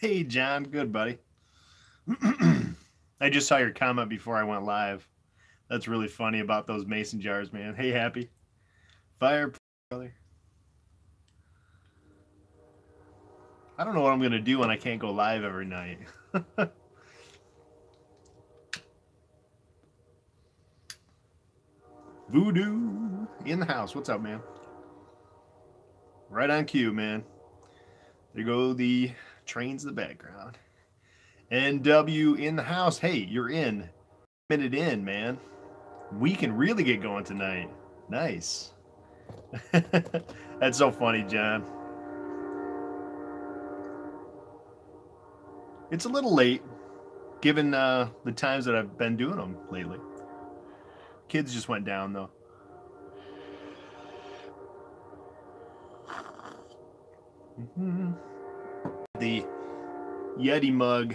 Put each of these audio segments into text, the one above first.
Hey, John. Good, buddy. I just saw your comment before I went live. That's really funny about those mason jars, man. Hey, happy. Fire, brother. I don't know what I'm going to do when I can't go live every night. Voodoo in the house. What's up, man? Right on cue, man. There go the trains in the background. NW in the house. Hey, you're in. Minute in, man. We can really get going tonight. Nice. That's so funny, John. It's a little late, given uh, the times that I've been doing them lately. Kids just went down, though. Mm-hmm. The Yeti mug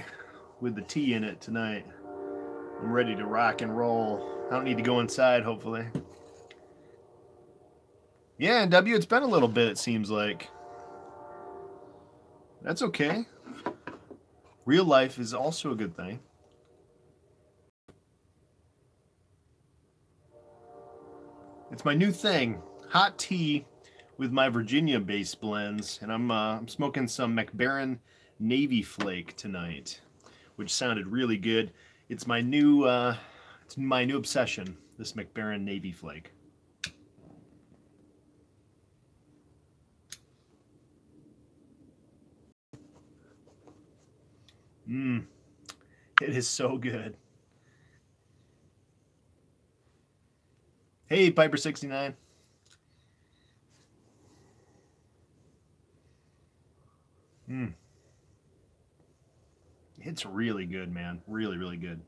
with the tea in it tonight. I'm ready to rock and roll. I don't need to go inside, hopefully. Yeah, and W, it's been a little bit, it seems like. That's okay. Real life is also a good thing. It's my new thing. Hot tea with my Virginia-based blends, and I'm uh, I'm smoking some Mac Baren Navy Flake tonight, which sounded really good. It's my new uh, it's my new obsession. This Mac Baren Navy Flake. Mmm, it is so good. Hey, Piper69. Mm. It's really good, man. Really, really good.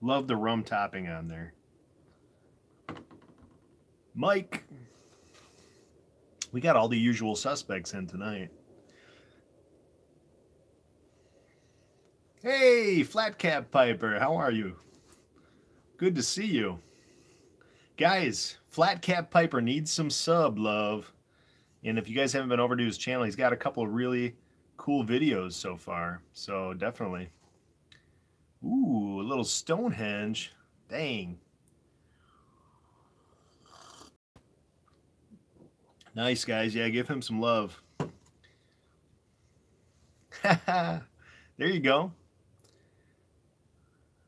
Love the rum topping on there. Mike. We got all the usual suspects in tonight. Hey, Flat Cap Piper, how are you? Good to see you. Guys, Flat Cap Piper needs some sub love. And if you guys haven't been over to his channel, he's got a couple of really cool videos so far. So definitely. Ooh, a little Stonehenge. Dang. Nice, guys. Yeah, give him some love. there you go.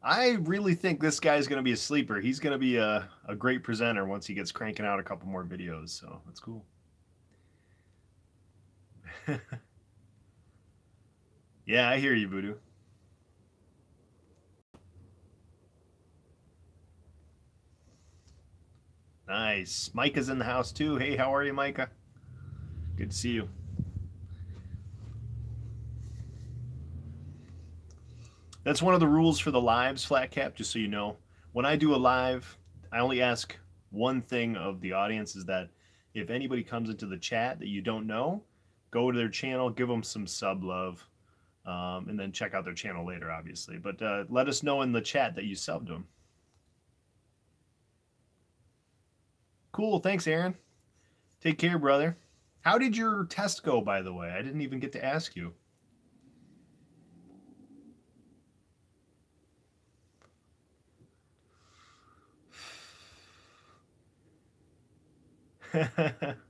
I really think this guy's going to be a sleeper. He's going to be a, a great presenter once he gets cranking out a couple more videos. So that's cool. yeah, I hear you, Voodoo. Nice. Micah's in the house too. Hey, how are you, Micah? Good to see you. That's one of the rules for the lives, Flat Cap, just so you know. When I do a live, I only ask one thing of the audience is that if anybody comes into the chat that you don't know, go to their channel, give them some sub love, um, and then check out their channel later, obviously. But uh, let us know in the chat that you subbed them. Cool. Thanks, Aaron. Take care, brother. How did your test go, by the way? I didn't even get to ask you.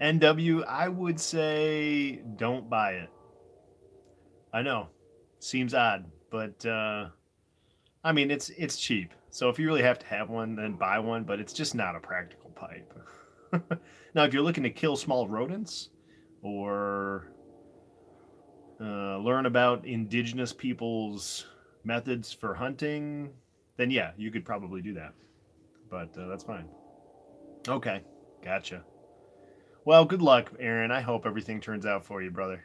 NW, I would say don't buy it. I know, seems odd, but uh, I mean it's it's cheap. So if you really have to have one, then buy one. But it's just not a practical pipe. now, if you're looking to kill small rodents or uh, learn about indigenous people's methods for hunting, then yeah, you could probably do that. But uh, that's fine. Okay, gotcha. Well, good luck, Aaron. I hope everything turns out for you, brother.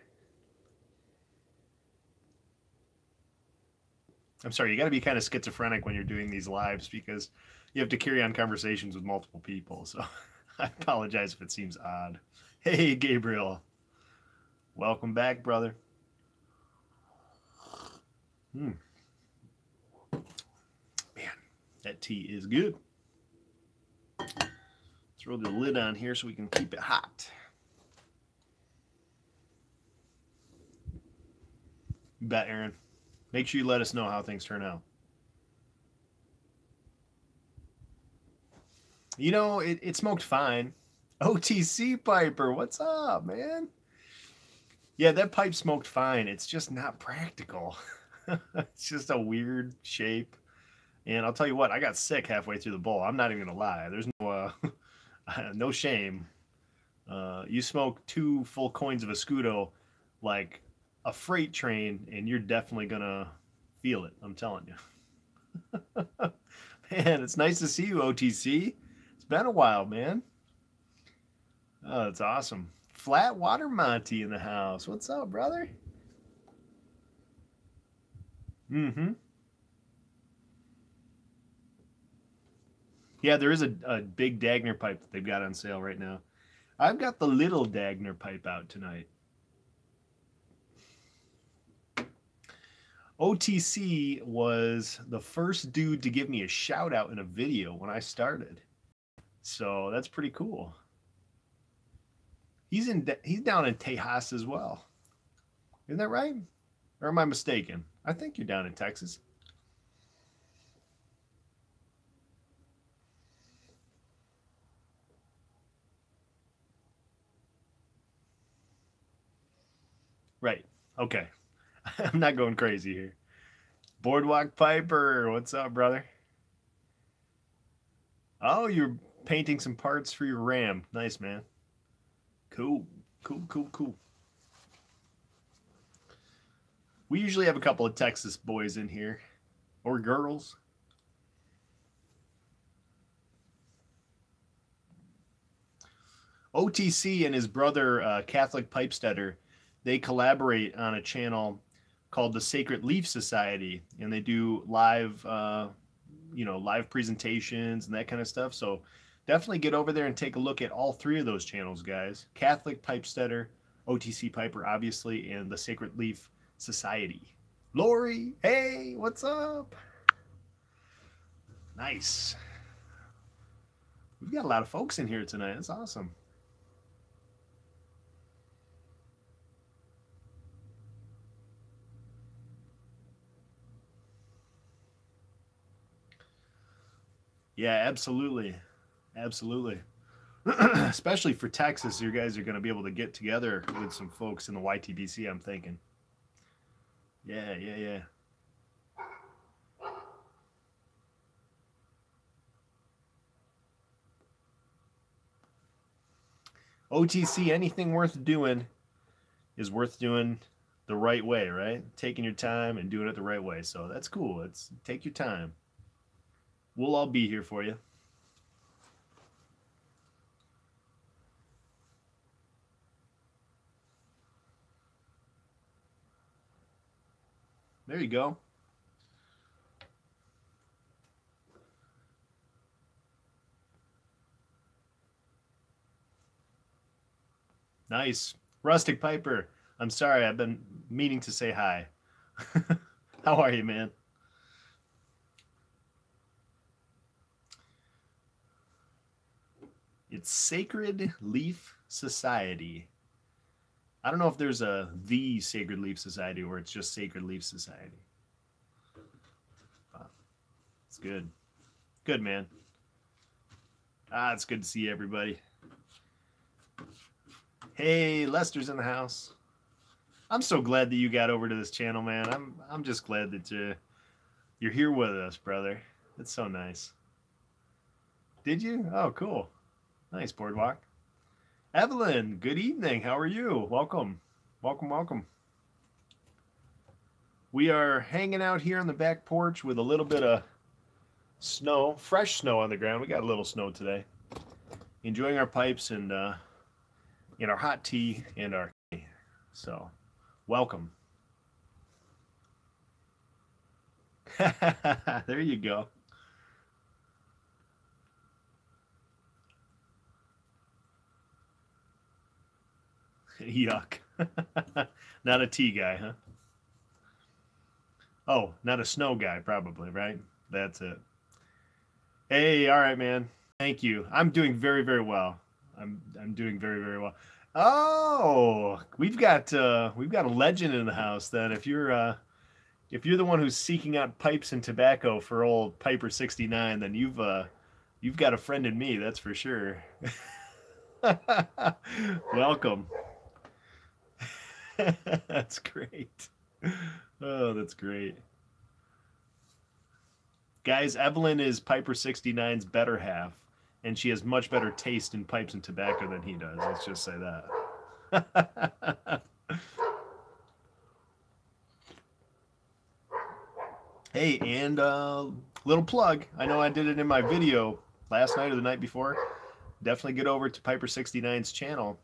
I'm sorry, you got to be kind of schizophrenic when you're doing these lives because you have to carry on conversations with multiple people. So I apologize if it seems odd. Hey, Gabriel. Welcome back, brother. Hmm. Man, that tea is good. Throw the lid on here so we can keep it hot. You bet, Aaron. Make sure you let us know how things turn out. You know, it, it smoked fine. OTC Piper, what's up, man? Yeah, that pipe smoked fine. It's just not practical. it's just a weird shape. And I'll tell you what, I got sick halfway through the bowl. I'm not even gonna lie. There's no uh, no shame. Uh, you smoke two full coins of Escudo like a freight train, and you're definitely gonna feel it. I'm telling you. man, it's nice to see you, OTC. It's been a while, man. Oh, that's awesome. Flat Water Monty in the house. What's up, brother? Mm-hmm. Yeah, there is a, a big Dagner pipe that they've got on sale right now. I've got the little Dagner pipe out tonight. OTC was the first dude to give me a shout out in a video when I started. So that's pretty cool. He's in he's down in Tejas as well. Isn't that right? Or am I mistaken? I think you're down in Texas. Right. Okay. I'm not going crazy here. Boardwalk Piper, what's up, brother? Oh, you're painting some parts for your Ram. Nice, man. Cool. Cool, cool, cool. We usually have a couple of Texas boys in here or girls. OTC and his brother uh, Catholic Pipesteader, they collaborate on a channel called the Sacred Leaf Society, and they do live, uh, you know, live presentations and that kind of stuff. So definitely get over there and take a look at all three of those channels, guys. Catholic Pipesteader, OTC Piper, obviously, and the Sacred Leaf Society. Lori, hey, what's up? Nice. We've got a lot of folks in here tonight. That's awesome. Yeah, absolutely. Absolutely. Especially for Texas, you guys are going to be able to get together with some folks in the YTBC, I'm thinking. Yeah, yeah, yeah. OTC, anything worth doing is worth doing the right way, right? Taking your time and doing it the right way. So that's cool. It's take your time. We'll all be here for you. There you go. Nice. Rustic Piper. I'm sorry, I've been meaning to say hi. How are you, man? It's Sacred Leaf Society. I don't know if there's a the Sacred Leaf Society or it's just Sacred Leaf Society. it's good. Good, man. Ah, it's good to see everybody. Hey, Lester's in the house. I'm so glad that you got over to this channel, man. I'm I'm just glad that you you're here with us, brother. It's so nice. Did you? Oh, cool. Nice boardwalk. Evelyn, good evening. How are you? Welcome. Welcome, welcome. We are hanging out here on the back porch with a little bit of snow, fresh snow on the ground. We got a little snow today. Enjoying our pipes and uh, in our hot tea and our tea. So, welcome. there you go. Yuck. not a tea guy, huh? Oh, not a snow guy, probably, right? That's it. Hey, all right, man. Thank you. I'm doing very, very well. I'm I'm doing very, very well. Oh, we've got uh, we've got a legend in the house. Then, if you're uh, if you're the one who's seeking out pipes and tobacco for old Piper sixty nine, then you've uh, you've got a friend in me. That's for sure. Welcome. that's great. Oh, that's great. Guys, Evelyn is Piper 69's better half, and she has much better taste in pipes and tobacco than he does. Let's just say that. hey, and uh, little plug. I know I did it in my video last night or the night before. Definitely get over to Piper 69's channel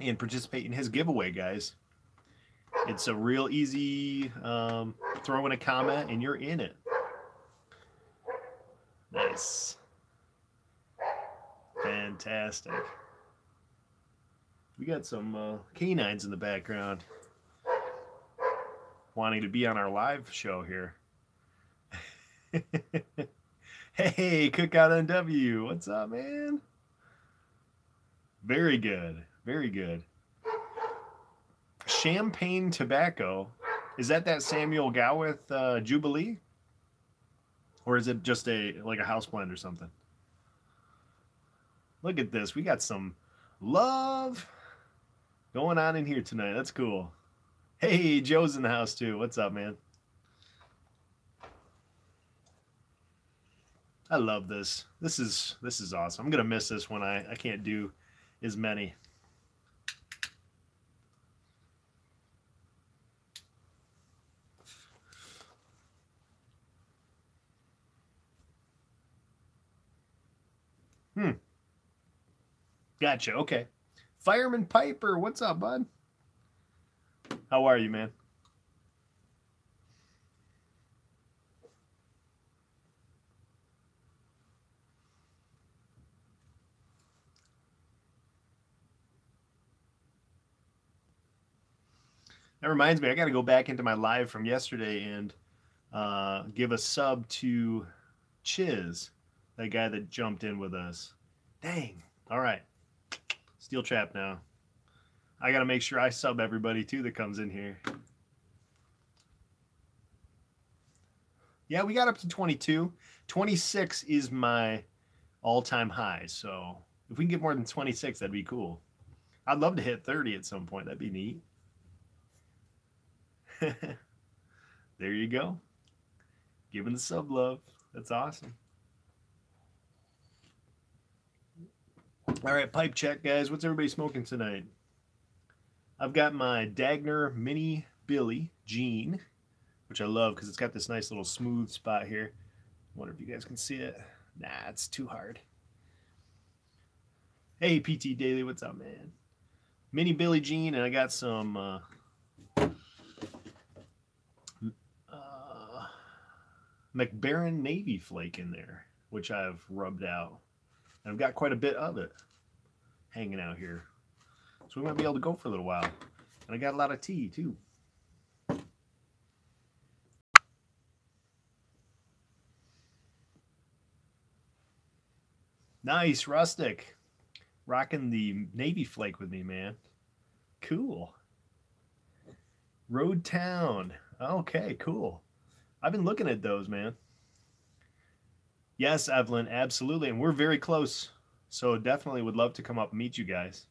and participate in his giveaway, guys. It's a real easy um, throw in a comment and you're in it. Nice. Fantastic. We got some uh, canines in the background wanting to be on our live show here. hey, Cookout NW, what's up, man? Very good. Very good. Champagne tobacco. Is that that Samuel Gawith uh, Jubilee? Or is it just a like a house blend or something? Look at this. We got some love going on in here tonight. That's cool. Hey, Joe's in the house too. What's up, man? I love this. This is this is awesome. I'm gonna miss this when I I can't do as many. Hmm. Gotcha. Okay. Fireman Piper, what's up, bud? How are you, man? That reminds me, I got to go back into my live from yesterday and uh, give a sub to Chiz that guy that jumped in with us. Dang. All right. Steel trap now. I got to make sure I sub everybody too that comes in here. Yeah, we got up to 22. 26 is my all-time high. So if we can get more than 26, that'd be cool. I'd love to hit 30 at some point. That'd be neat. there you go. Giving the sub love. That's awesome. All right, pipe check, guys. What's everybody smoking tonight? I've got my Dagner Mini Billy Jean, which I love because it's got this nice little smooth spot here. wonder if you guys can see it. Nah, it's too hard. Hey, PT Daily, what's up, man? Mini Billy Jean, and I got some uh, uh, Mac Baren Navy Flake in there, which I've rubbed out. And I've got quite a bit of it hanging out here. So we might be able to go for a little while. And I got a lot of tea too. Nice, rustic. Rocking the Navy flake with me, man. Cool. Road Town. Okay, cool. I've been looking at those, man. Yes, Evelyn, absolutely. And we're very close. So definitely would love to come up and meet you guys.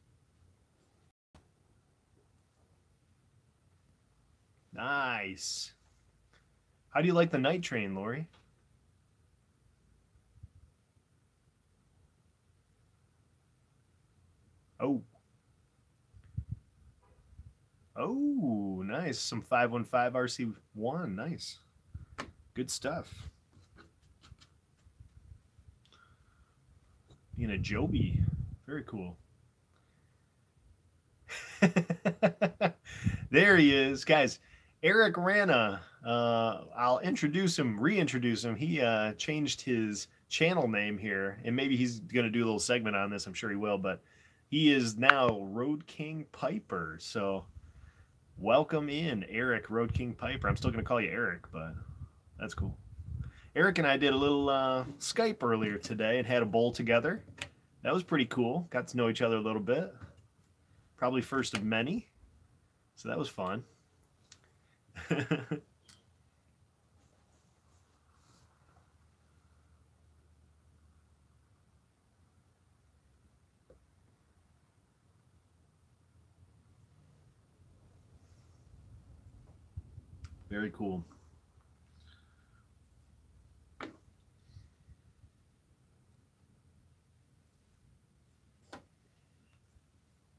Nice. How do you like the night train, Lori? Oh. Oh, nice. Some 515 RC1. Nice. Good stuff. Being a Joby. Very cool. there he is, guys. Eric Rana. Uh, I'll introduce him, reintroduce him. He uh, changed his channel name here, and maybe he's going to do a little segment on this. I'm sure he will, but he is now Road King Piper. So welcome in, Eric Road King Piper. I'm still going to call you Eric, but that's cool. Eric and I did a little uh, Skype earlier today and had a bowl together. That was pretty cool. Got to know each other a little bit. Probably first of many. So that was fun. Very cool.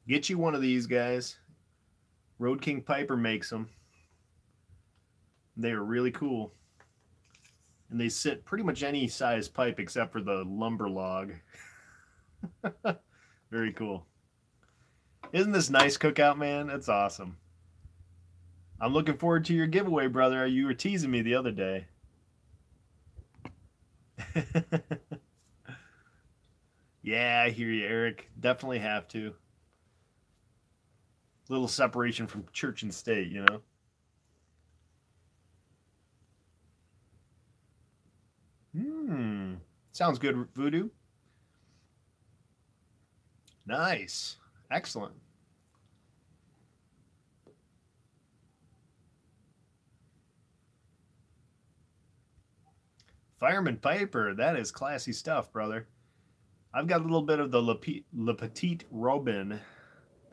Get you one of these guys. Road King Piper makes them. They are really cool. And they sit pretty much any size pipe except for the lumber log. Very cool. Isn't this nice cookout, man? That's awesome. I'm looking forward to your giveaway, brother. You were teasing me the other day. yeah, I hear you, Eric. Definitely have to. Little separation from church and state, you know? Hmm. Sounds good, Voodoo. Nice. Excellent. Fireman Piper, that is classy stuff, brother. I've got a little bit of the Le, Le Petit Robin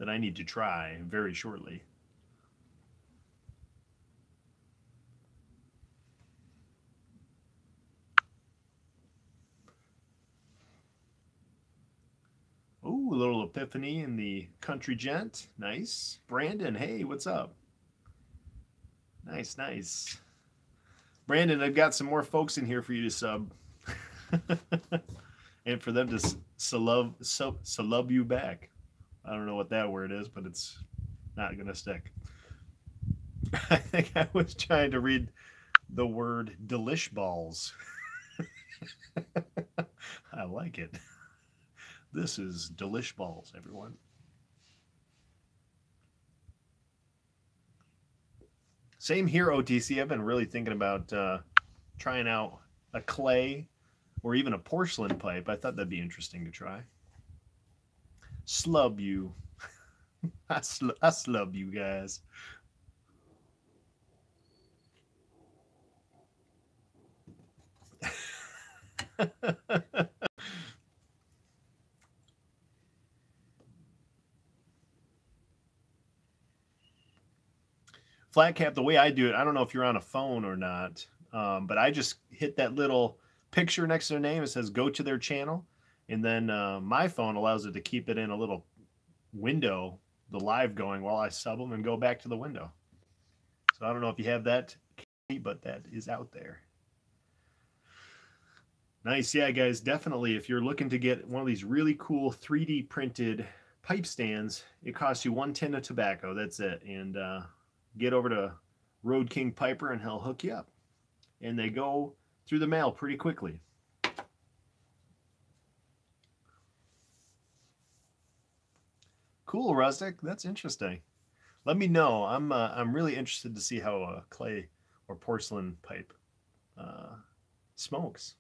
that I need to try very shortly. Oh, a little epiphany in the country gent. Nice. Brandon, hey, what's up? Nice, nice. Brandon, I've got some more folks in here for you to sub. and for them to salub, salub you back. I don't know what that word is, but it's not going to stick. I think I was trying to read the word delish balls. I like it. This is delish balls, everyone. Same here, OTC. I've been really thinking about uh, trying out a clay or even a porcelain pipe. I thought that'd be interesting to try. Slub you. I, sl I slub you guys. flat cap the way I do it, I don't know if you're on a phone or not, um, but I just hit that little picture next to their name. It says go to their channel. And then uh, my phone allows it to keep it in a little window, the live going while I sub them and go back to the window. So I don't know if you have that, but that is out there. Nice. Yeah, guys, definitely. If you're looking to get one of these really cool 3D printed pipe stands, it costs you one tin of tobacco. That's it. And uh, get over to Road King Piper and he'll hook you up. And they go through the mail pretty quickly. Cool, Rustic. That's interesting. Let me know. I'm uh, I'm really interested to see how a clay or porcelain pipe uh, smokes.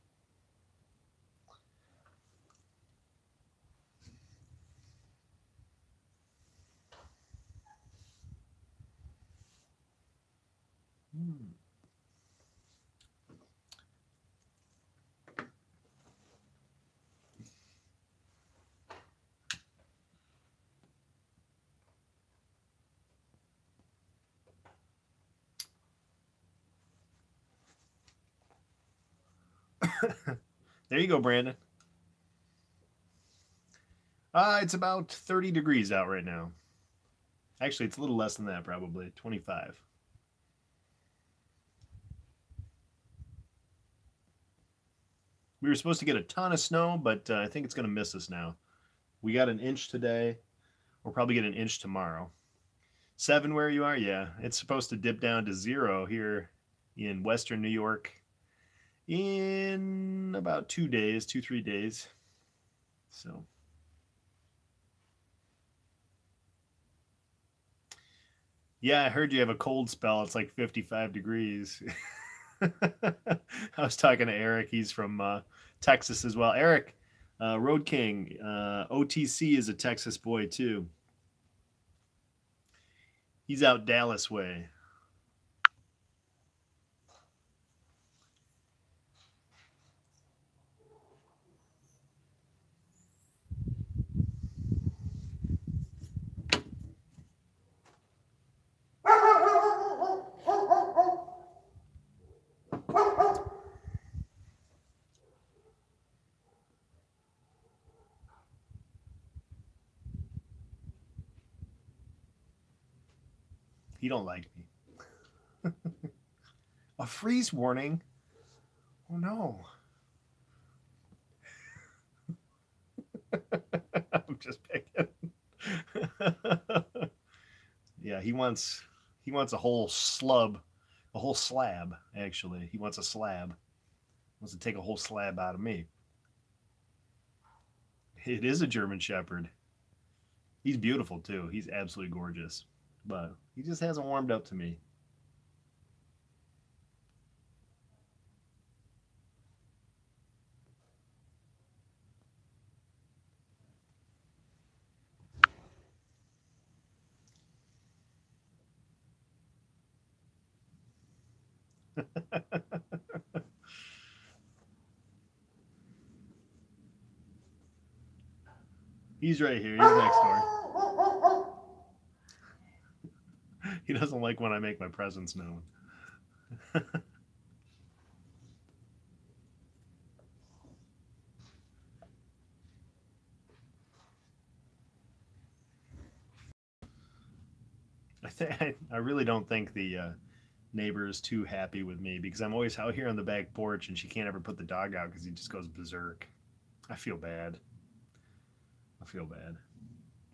Hmm. there you go, Brandon. Uh, it's about 30 degrees out right now. Actually, it's a little less than that, probably 25. We were supposed to get a ton of snow, but uh, I think it's going to miss us now. We got an inch today. We'll probably get an inch tomorrow. Seven where you are? Yeah. It's supposed to dip down to zero here in western New York in about two days, two, three days. So. Yeah, I heard you have a cold spell. It's like 55 degrees. I was talking to Eric. He's from uh, Texas as well. Eric, uh, Road King, uh, OTC is a Texas boy too. He's out Dallas way. He don't like me. a freeze warning? Oh no. I'm just picking. yeah, he wants he wants a whole slub, a whole slab, actually. He wants a slab. He wants to take a whole slab out of me. It is a German Shepherd. He's beautiful too. He's absolutely gorgeous. But he just hasn't warmed up to me. He's right here. He's next door. he doesn't like when I make my presence known. I think I really don't think the uh, neighbor is too happy with me because I'm always out here on the back porch and she can't ever put the dog out because he just goes berserk. I feel bad. I feel bad.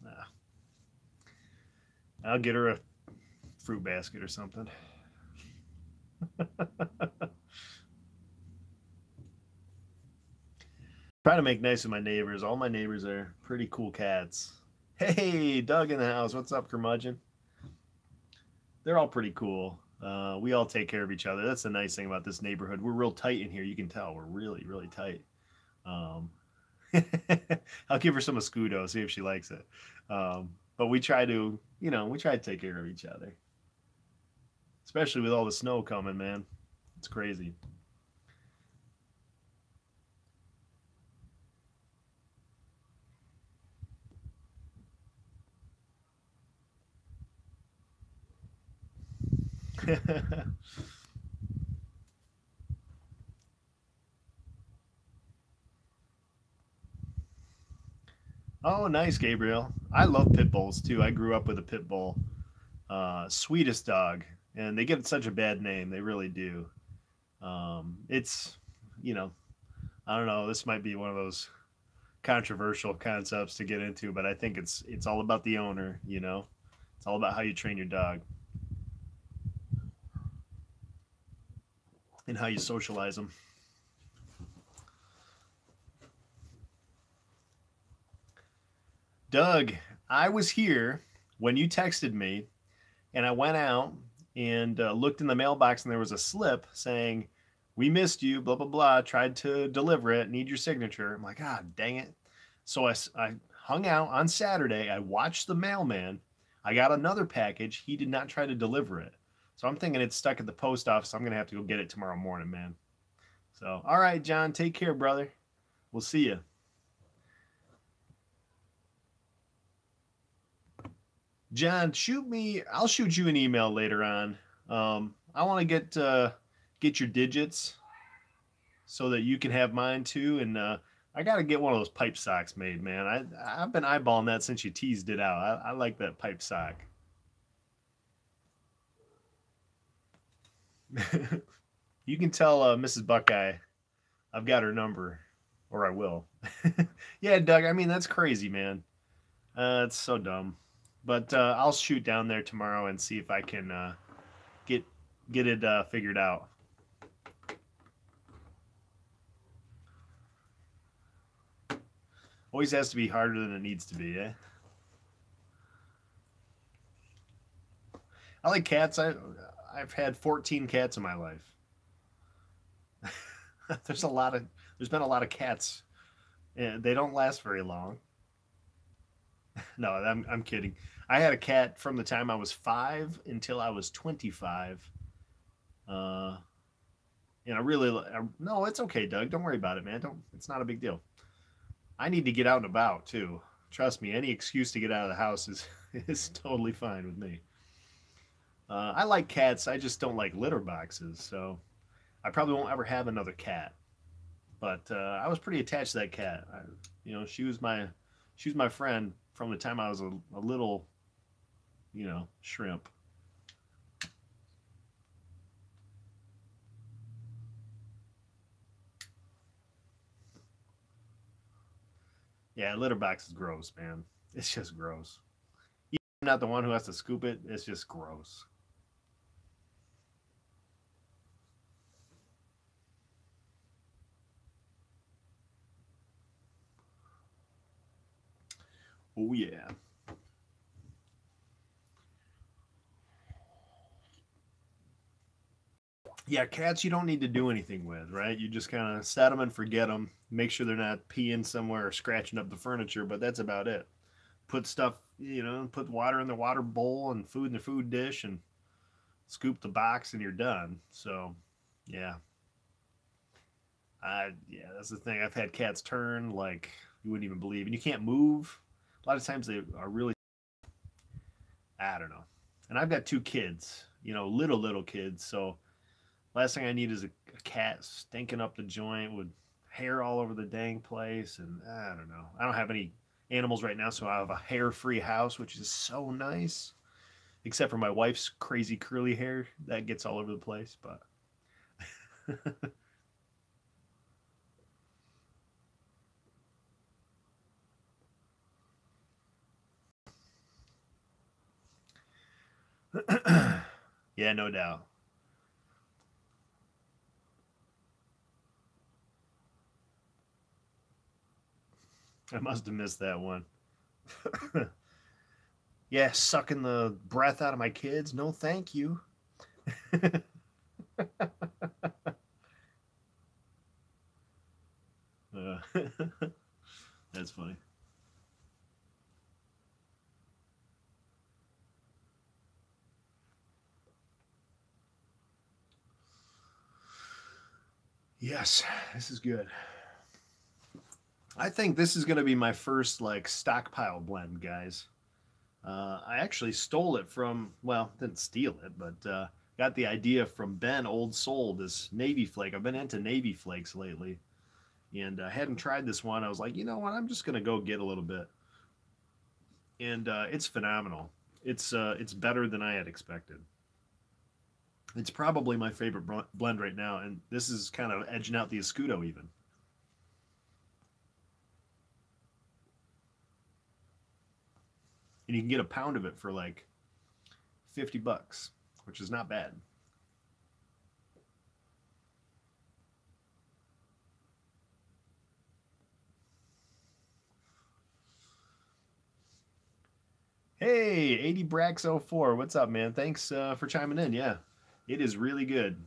Ah. I'll get her a fruit basket or something. Try to make nice with my neighbors. All my neighbors are pretty cool cats. Hey, Doug in the house. What's up, curmudgeon? They're all pretty cool. Uh, we all take care of each other. That's the nice thing about this neighborhood. We're real tight in here. You can tell we're really, really tight. Um, I'll give her some escudo, see if she likes it. Um, but we try to, you know, we try to take care of each other. Especially with all the snow coming, man. It's crazy. oh, nice, Gabriel. I love pit bulls too. I grew up with a pit bull. Uh, sweetest dog, and they get such a bad name. They really do. Um, it's, you know, I don't know. This might be one of those controversial concepts to get into, but I think it's it's all about the owner. You know, it's all about how you train your dog. and how you socialize them. Doug, I was here when you texted me, and I went out and uh, looked in the mailbox, and there was a slip saying, "We missed you." Blah blah blah. Tried to deliver it. Need your signature. I'm like, ah, dang it. So I, I hung out on Saturday. I watched the mailman. I got another package. He did not try to deliver it. So I'm thinking it's stuck at the post office. I'm to have to go get it tomorrow morning, man. So, all right, John, take care, brother. We'll see you. John, shoot me. I'll shoot you an email later on. Um, I want to get uh, get your digits so that you can have mine too. And uh, I got to get one of those pipe socks made, man. I I've been eyeballing that since you teased it out. I, I like that pipe sock. you can tell uh, Mrs. Buckeye I've got her number, or I will. yeah, Doug. I mean, that's crazy, man. Uh, it's so dumb. But uh, I'll shoot down there tomorrow and see if I can uh, get get it uh, figured out. Always has to be harder than it needs to be, eh? I like cats. I I've had 14 cats in my life. there's a lot of there's been a lot of cats. And they don't last very long. no, I'm I'm kidding. I had a cat from the time I was five until I was 25. Uh, and I really, I, no, it's okay, Doug. Don't worry about it, man. Don't, it's not a big deal. I need to get out and about too. Trust me, any excuse to get out of the house is, is totally fine with me. Uh, I like cats. I just don't like litter boxes. So I probably won't ever have another cat. But uh, I was pretty attached to that cat. I, you know, she was my, she was my friend from the time I was a, a little, you know, shrimp. Yeah, litter box is gross, man. It's just gross. I'm not the one who has to scoop it. It's just gross. Oh yeah. Yeah, cats you don't need to do anything with, right? You just kind of set them and forget them. Make sure they're not peeing somewhere or scratching up the furniture, but that's about it. Put stuff, you know, put water in the water bowl and food in the food dish and scoop the box and you're done. So, yeah. I yeah, that's the thing. I've had cats turn like you wouldn't even believe, and you can't move. Lot of times they are really I don't know. And I've got two kids, you know, little little kids, so Last thing I need is a, a cat stinking up the joint with hair all over the dang place. And I don't know. I don't have any animals right now, so I have a hair free house, which is so nice. Except for my wife's crazy curly hair that gets all over the place. But. yeah, no doubt. I must have missed that one. yeah, sucking the breath out of my kids. No, thank you. uh, that's funny. Yes, this is good. I think this is going to be my first like stockpile blend, guys. Uh, I actually stole it from, well, didn't steal it, but uh, got the idea from Ben Old Soul, this Navy Flake. I've been into Navy Flakes lately, and I uh, hadn't tried this one. I was like, you know what? I'm just going to go get a little bit. And uh, it's phenomenal. It's uh, it's better than I had expected. It's probably my favorite blend right now, and this is kind of edging out the Escudo even. and you can get a pound of it for like 50 bucks, which is not bad. Hey, 80 Brax 04. What's up, man? Thanks uh, for chiming in. Yeah, it is really good.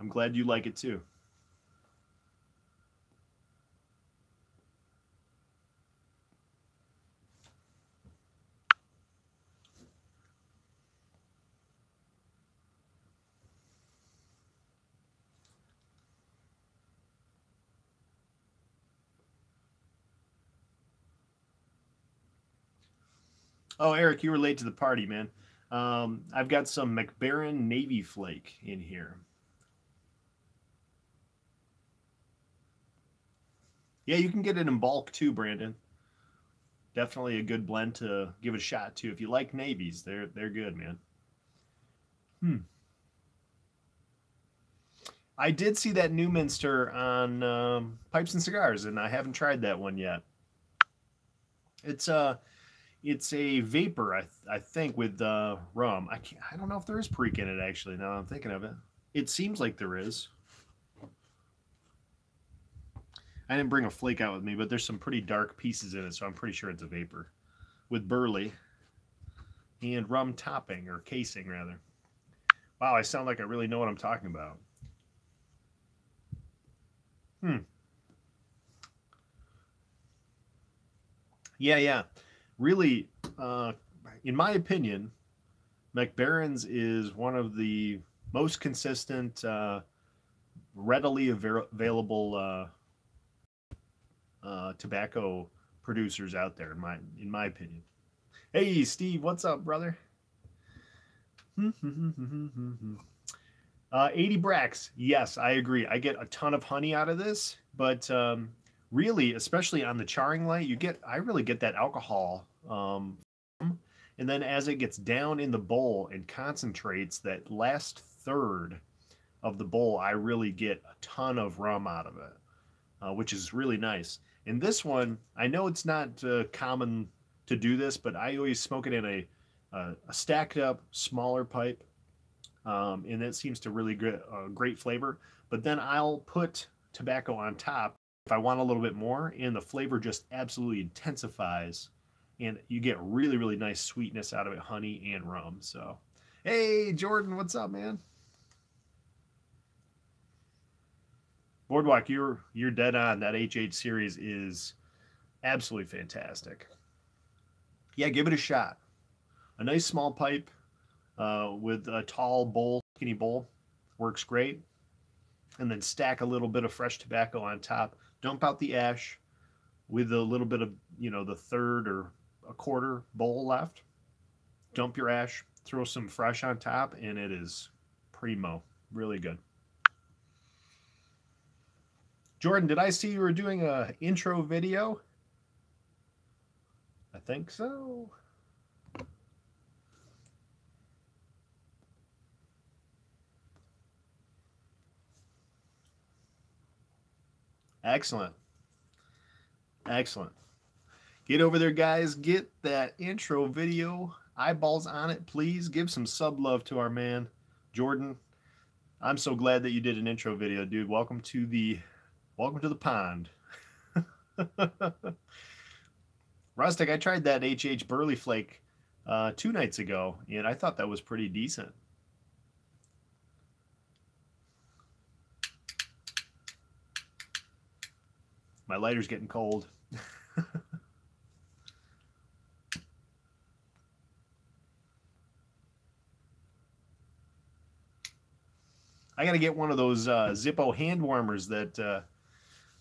I'm glad you like it too. Oh, Eric, you were late to the party, man. Um, I've got some Mac Baren Navy Flake in here. Yeah, you can get it in bulk too, Brandon. Definitely a good blend to give a shot to. If you like navies, they're they're good, man. Hmm. I did see that Newminster on um, Pipes and Cigars, and I haven't tried that one yet. It's uh it's a VaPer, I, I think, with uh, rum. I can't, I don't know if there is perique in it actually. Now I'm thinking of it, it seems like there is. I didn't bring a flake out with me, but there's some pretty dark pieces in it, so I'm pretty sure it's a VaPer with burley and rum topping or casing rather. Wow, I sound like I really know what I'm talking about. Hmm. Yeah, yeah really uh, in my opinion, Mac Baren's is one of the most consistent, uh, readily av- available uh, uh, tobacco producers out there. In my in my opinion. Hey, Steve, what's up, brother? uh, 80 Brax. Yes, I agree. I get a ton of honey out of this, but um, really, especially on the charring light, you get I really get that alcohol. Um, and then as it gets down in the bowl and concentrates, that last third of the bowl, I really get a ton of rum out of it, uh, which is really nice. In this one, I know it's not uh, common to do this, but I always smoke it in a, a, a stacked up smaller pipe, um, and that seems to really get a great flavor. But then I'll put tobacco on top if I want a little bit more, and the flavor just absolutely intensifies, and you get really, really nice sweetness out of it, honey and rum. So, hey, Jordan, what's up, man? Boardwalk, you're you're dead on. That HH series is absolutely fantastic. Yeah, give it a shot. A nice small pipe uh, with a tall bowl, skinny bowl, works great. And then stack a little bit of fresh tobacco on top dump out the ash with a little bit of, you know, the third or a quarter bowl left. Dump your ash, throw some fresh on top, and it is primo. Really good. Jordan, did I see you were doing a intro video? I think so. Excellent. Excellent. Get over there, guys. Get that intro video. Eyeballs on it, please. Give some sub love to our man, Jordan. I'm so glad that you did an intro video, dude. Welcome to the welcome to the pond. Rustic, I tried that HH Burley Flake uh, two nights ago, and I thought that was pretty decent. My lighter's getting cold. I got to get one of those uh, Zippo hand warmers that uh,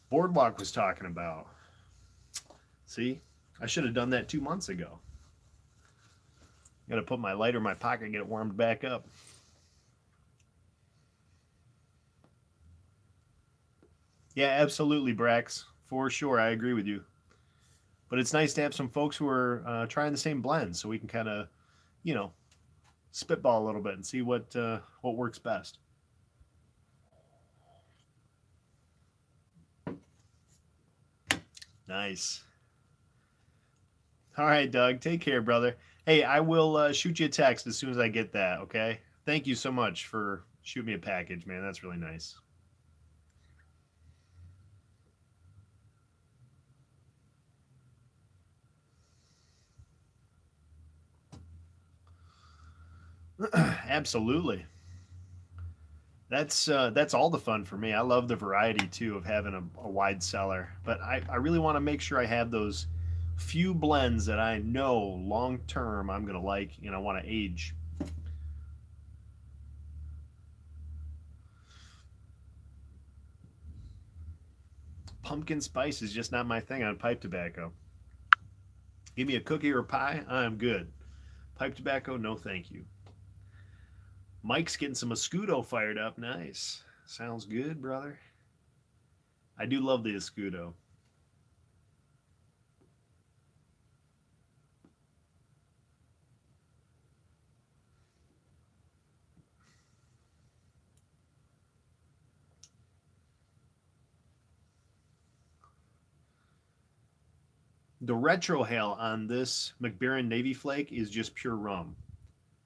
Boardwalk was talking about. See, I should have done that two months ago. Got to put my lighter in my pocket and get it warmed back up. Yeah, absolutely, Brax for sure. I agree with you. But it's nice to have some folks who are uh, trying the same blend, so we can kind of, you know, spitball a little bit and see what uh, what works best. Nice. All right, Doug. Take care, brother. Hey, I will uh, shoot you a text as soon as I get that. Okay. Thank you so much for shooting me a package, man. That's really nice. Absolutely. That's uh, that's all the fun for me. I love the variety too of having a, a wide cellar, but I, I really want to make sure I have those few blends that I know long term I'm gonna like and I want to age. Pumpkin spice is just not my thing on pipe tobacco. Give me a cookie or a pie, I'm good. Pipe tobacco, no thank you. Mike's getting some Escudo fired up. Nice. Sounds good, brother. I do love the Escudo. The retrohale on this Mac Baren Navy Flake is just pure rum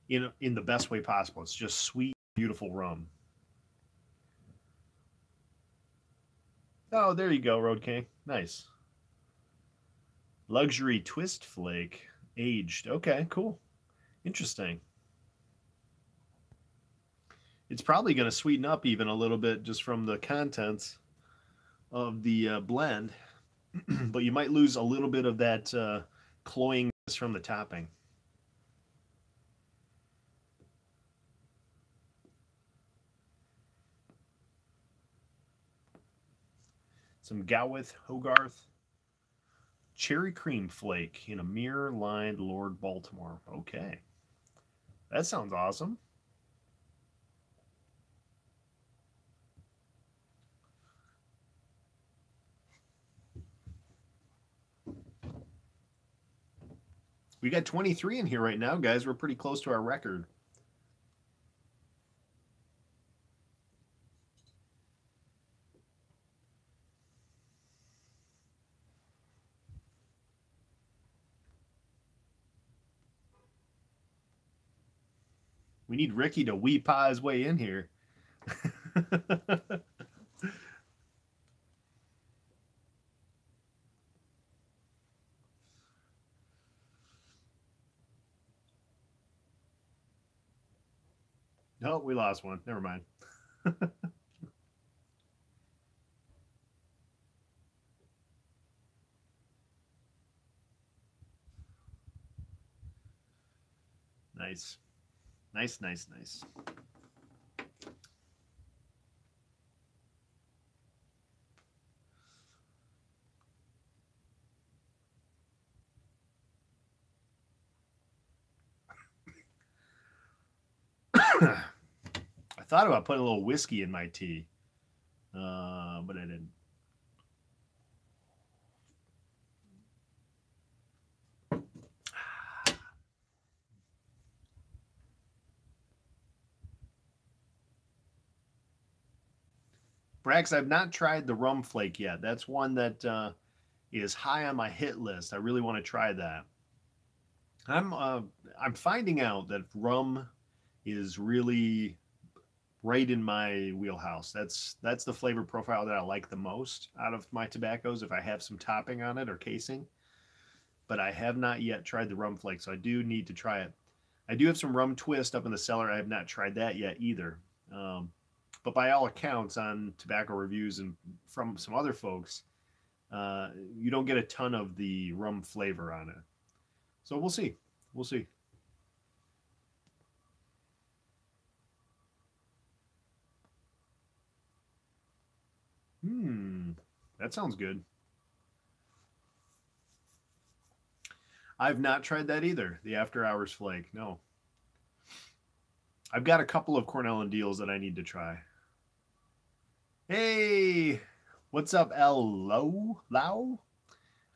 in in the best way possible. It's just sweet, beautiful rum. Oh, there you go, Road King. Nice. Luxury twist flake, aged. Okay, cool. Interesting. It's probably going to sweeten up even a little bit just from the contents of the uh, blend, but you might lose a little bit of that uh, from the topping. Some Gawith Hoggarth. Cherry Cream Flake in a mirror lined Lord Baltimore. Okay. That sounds awesome. We got 23 in here right now, guys. We're pretty close to our record. Need Ricky to wee paw his way in here. no, we lost one. Never mind. nice. Nice, nice, nice. I thought about putting a little whiskey in my tea, uh, but I didn't. Brax, I've not tried the rum flake yet. That's one that uh, is high on my hit list. I really want to try that. I'm uh, I'm finding out that rum is really right in my wheelhouse. That's that's the flavor profile that I like the most out of my tobaccos. If I have some topping on it or casing, but I have not yet tried the rum flake, so I do need to try it. I do have some rum twist up in the cellar. I have not tried that yet either. Um, but by all accounts on tobacco reviews and from some other folks, uh, you don't get a ton of the rum flavor on it. So we'll see. We'll see. Hmm, that sounds good. I've not tried that either. The after hours flake. No. I've got a couple of Cornell and Diehls that I need to try. Hey, what's up, L Low?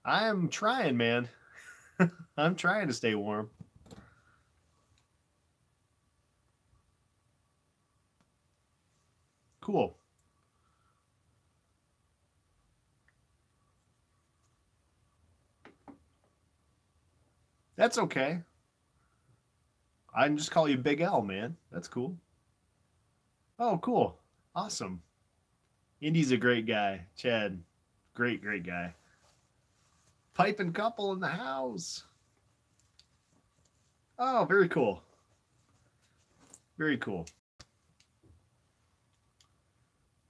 I am trying, man. I'm trying to stay warm. Cool. That's okay. I can just call you Big L, man. That's cool. Oh, cool. Awesome. Indy's a great guy. Chad, great, great guy. Pipe and couple in the house. Oh, very cool. Very cool.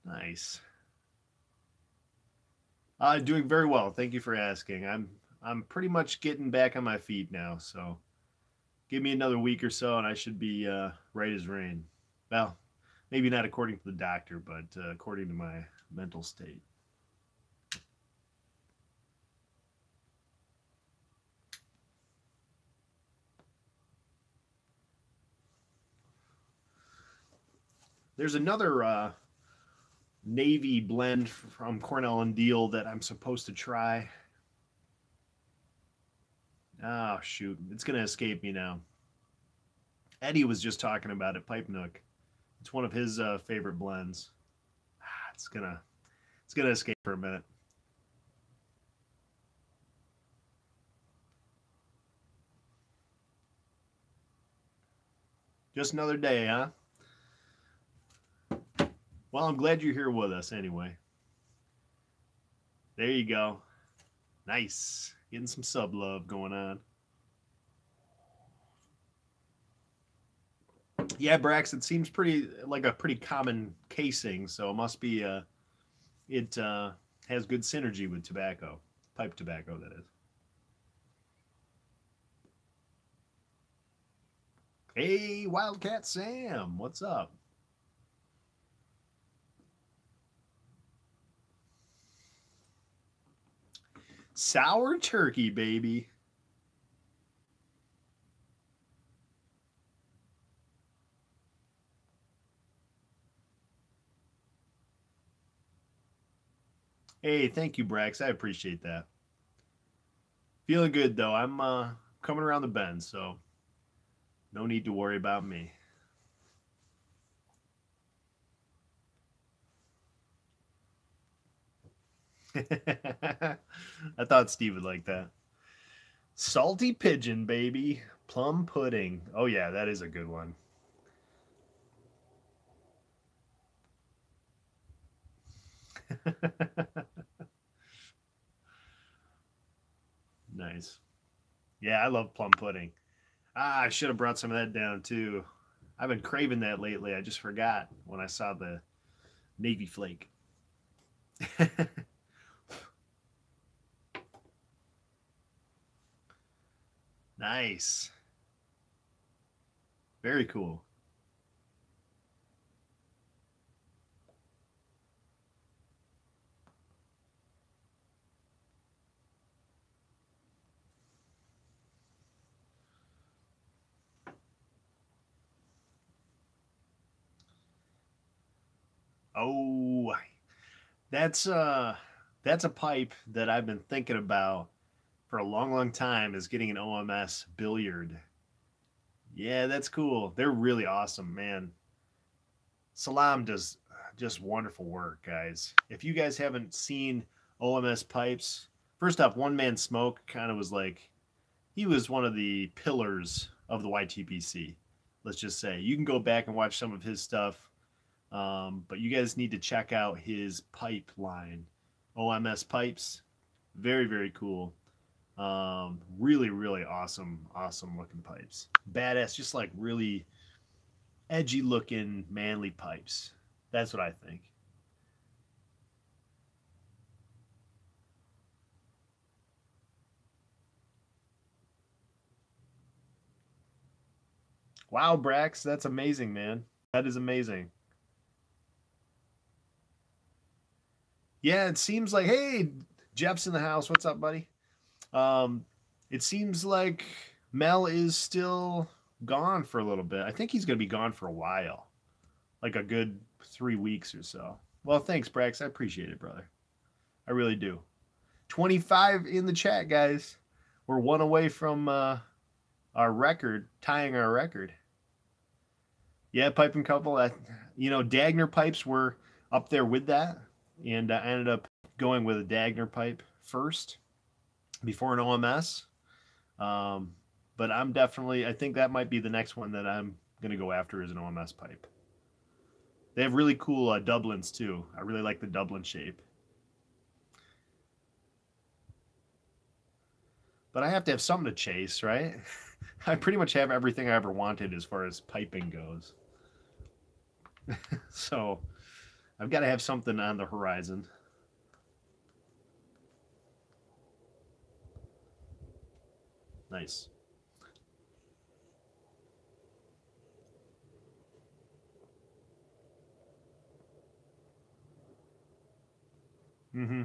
Nice. Uh, doing very well. Thank you for asking. I'm I'm pretty much getting back on my feet now, so give me another week or so, and I should be uh, right as rain. Well, maybe not according to the doctor, but uh, according to my mental state. There's another uh, Navy blend from Cornell and Diehl that I'm supposed to try. Oh, shoot. It's going to escape me now. Eddie was just talking about it, Pipe Nook. It's one of his uh, favorite blends. Ah, it's gonna, it's gonna escape for a minute. Just another day, huh? Well, I'm glad you're here with us anyway. There you go. Nice. Getting some sub love going on. Yeah, Brax, it seems pretty like a pretty common casing, so it must be uh it uh has good synergy with tobacco. Pipe tobacco that is. Hey, Wildcat Sam, what's up? Sour turkey, baby. Hey, thank you, Brax. I appreciate that. Feeling good though. I'm uh, coming around the bend, so no need to worry about me. I thought Steve would like that. Salty pigeon, baby. Plum pudding. Oh, yeah, that is a good one. nice. Yeah, I love plum pudding. Ah, I should have brought some of that down too. I've been craving that lately. I just forgot when I saw the Navy flake. nice. Very cool. Oh, that's uh that's a pipe that I've been thinking about for a long, long time is getting an OMS billiard. Yeah, that's cool. They're really awesome, man. Salam does just wonderful work, guys. If you guys haven't seen OMS pipes, first off, One Man Smoke kind of was like he was one of the pillars of the YTPC. Let's just say you can go back and watch some of his stuff um, but you guys need to check out his pipeline, OMS pipes. Very, very cool. Um, really, really awesome, awesome looking pipes. Badass, just like really edgy looking, manly pipes. That's what I think. Wow, Brax, that's amazing, man. That is amazing. Yeah, it seems like hey, Jeff's in the house. What's up, buddy? Um, it seems like Mel is still gone for a little bit. I think he's going to be gone for a while, like a good three weeks or so. Well, thanks, Brax. I appreciate it, brother. I really do. 25 in the chat, guys. We're one away from uh, our record, tying our record. Yeah, pipe and couple. You know, Dagner pipes were up there with that and I ended up going with a Dagner pipe first before an OMS. Um, but I'm definitely, I think that might be the next one that I'm going to go after is an OMS pipe. They have really cool uh, Dublins too. I really like the Dublin shape. But I have to have something to chase, right? I pretty much have everything I ever wanted as far as piping goes. so I've got to have something on the horizon. Nice. Mm-hmm.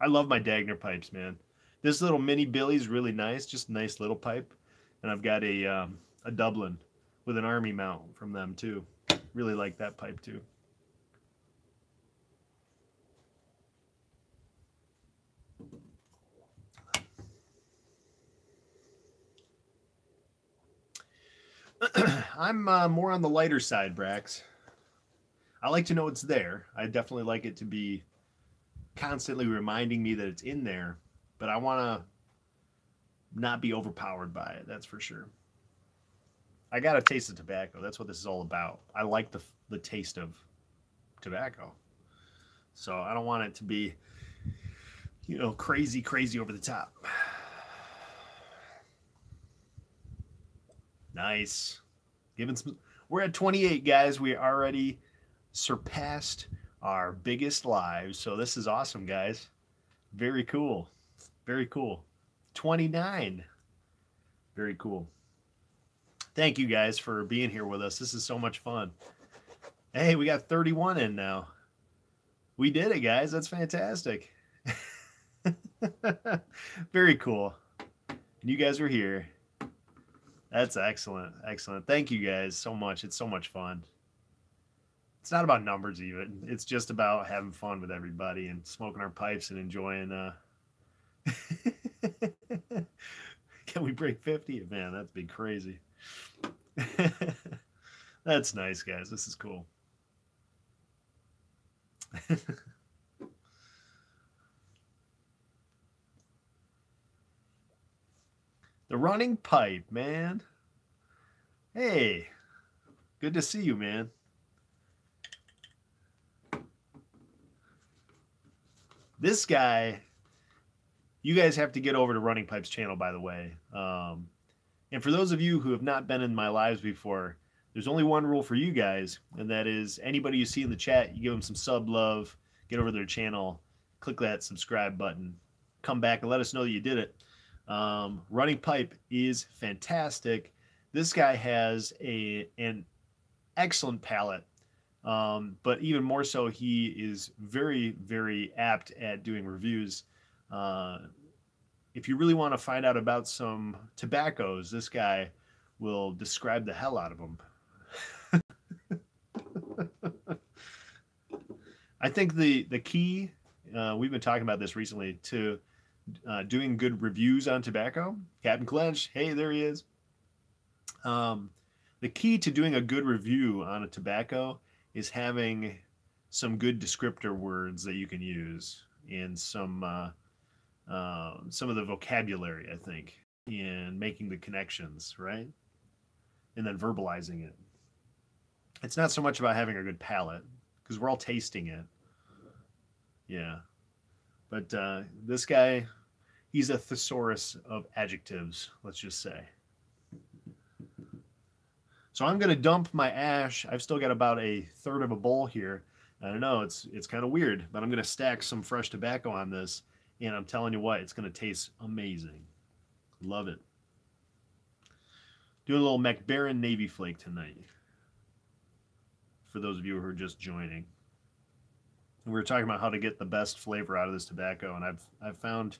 I love my Dagner pipes, man. This little mini Billy's really nice, just nice little pipe. And I've got a um, a Dublin with an army mount from them too. Really like that pipe too. I'm uh, more on the lighter side, Brax. I like to know it's there. I definitely like it to be constantly reminding me that it's in there, but I want to not be overpowered by it. That's for sure. I got a taste of tobacco. That's what this is all about. I like the the taste of tobacco. So I don't want it to be, you know, crazy, crazy over the top. Nice. Giving some. We're at 28, guys. We already surpassed our biggest lives. So this is awesome, guys. Very cool. Very cool. 29. Very cool. Thank you guys for being here with us. This is so much fun. Hey, we got 31 in now. We did it, guys. That's fantastic. Very cool. You guys are here. That's excellent. Excellent. Thank you guys so much. It's so much fun. It's not about numbers even. It's just about having fun with everybody and smoking our pipes and enjoying uh Can we break 50? Man, that'd be crazy. That's nice, guys. This is cool. The running pipe, man. Hey, good to see you, man. This guy, you guys have to get over to Running Pipe's channel, by the way. Um, and for those of you who have not been in my lives before, there's only one rule for you guys, and that is anybody you see in the chat, you give them some sub love, get over to their channel, click that subscribe button, come back and let us know that you did it. Um, running pipe is fantastic. This guy has a an excellent palate, um, but even more so, he is very very apt at doing reviews. Uh, if you really want to find out about some tobaccos, this guy will describe the hell out of them. I think the the key uh, we've been talking about this recently to uh, doing good reviews on tobacco. Captain Clench, hey, there he is. Um, the key to doing a good review on a tobacco is having some good descriptor words that you can use and some uh, uh, some of the vocabulary, I think, in making the connections, right? And then verbalizing it. It's not so much about having a good palate because we're all tasting it. Yeah. But uh, this guy, he's a thesaurus of adjectives, let's just say. So I'm going to dump my ash. I've still got about a third of a bowl here. I don't know, it's it's kind of weird, but I'm going to stack some fresh tobacco on this, and I'm telling you what, it's going to taste amazing. Love it. Doing a little Mac Baren Navy Flake tonight. For those of you who are just joining we were talking about how to get the best flavor out of this tobacco, and I've I've found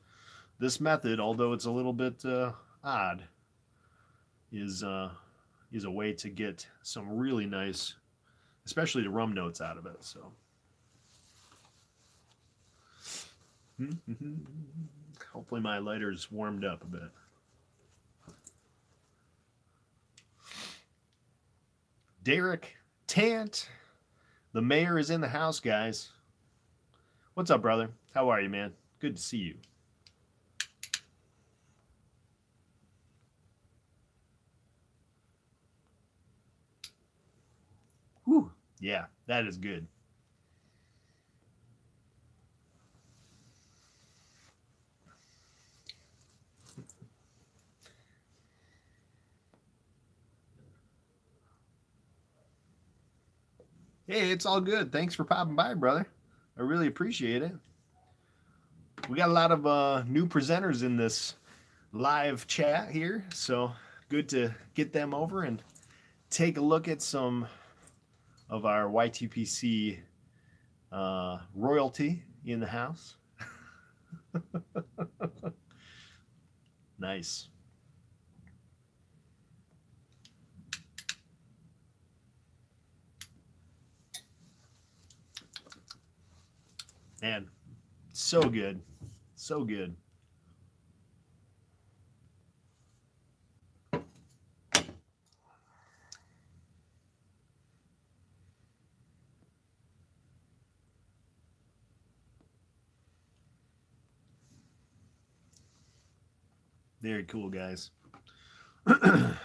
this method, although it's a little bit uh, odd, is uh, is a way to get some really nice, especially the rum notes out of it. So. Hopefully my lighter's warmed up a bit. Derek Tant, the mayor is in the house, guys. What's up, brother? How are you, man? Good to see you. Yeah, that is good. Hey, it's all good. Thanks for popping by, brother. I really appreciate it. We got a lot of uh, new presenters in this live chat here, so good to get them over and take a look at some of our YTPC uh, royalty in the house. nice. Man, so good. So good. Very cool, guys. I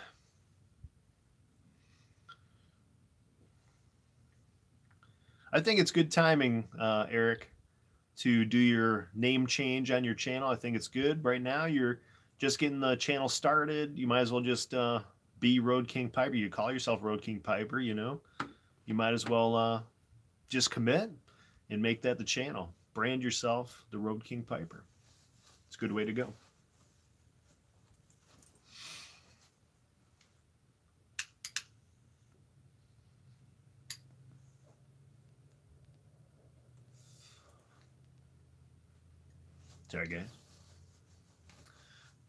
think it's good timing, uh, Eric, to do your name change on your channel. I think it's good. Right now, you're just getting the channel started. You might as well just uh, be Road King Piper. You call yourself Road King Piper, you know. You might as well uh, just commit and make that the channel. Brand yourself the Road King Piper. It's a good way to go.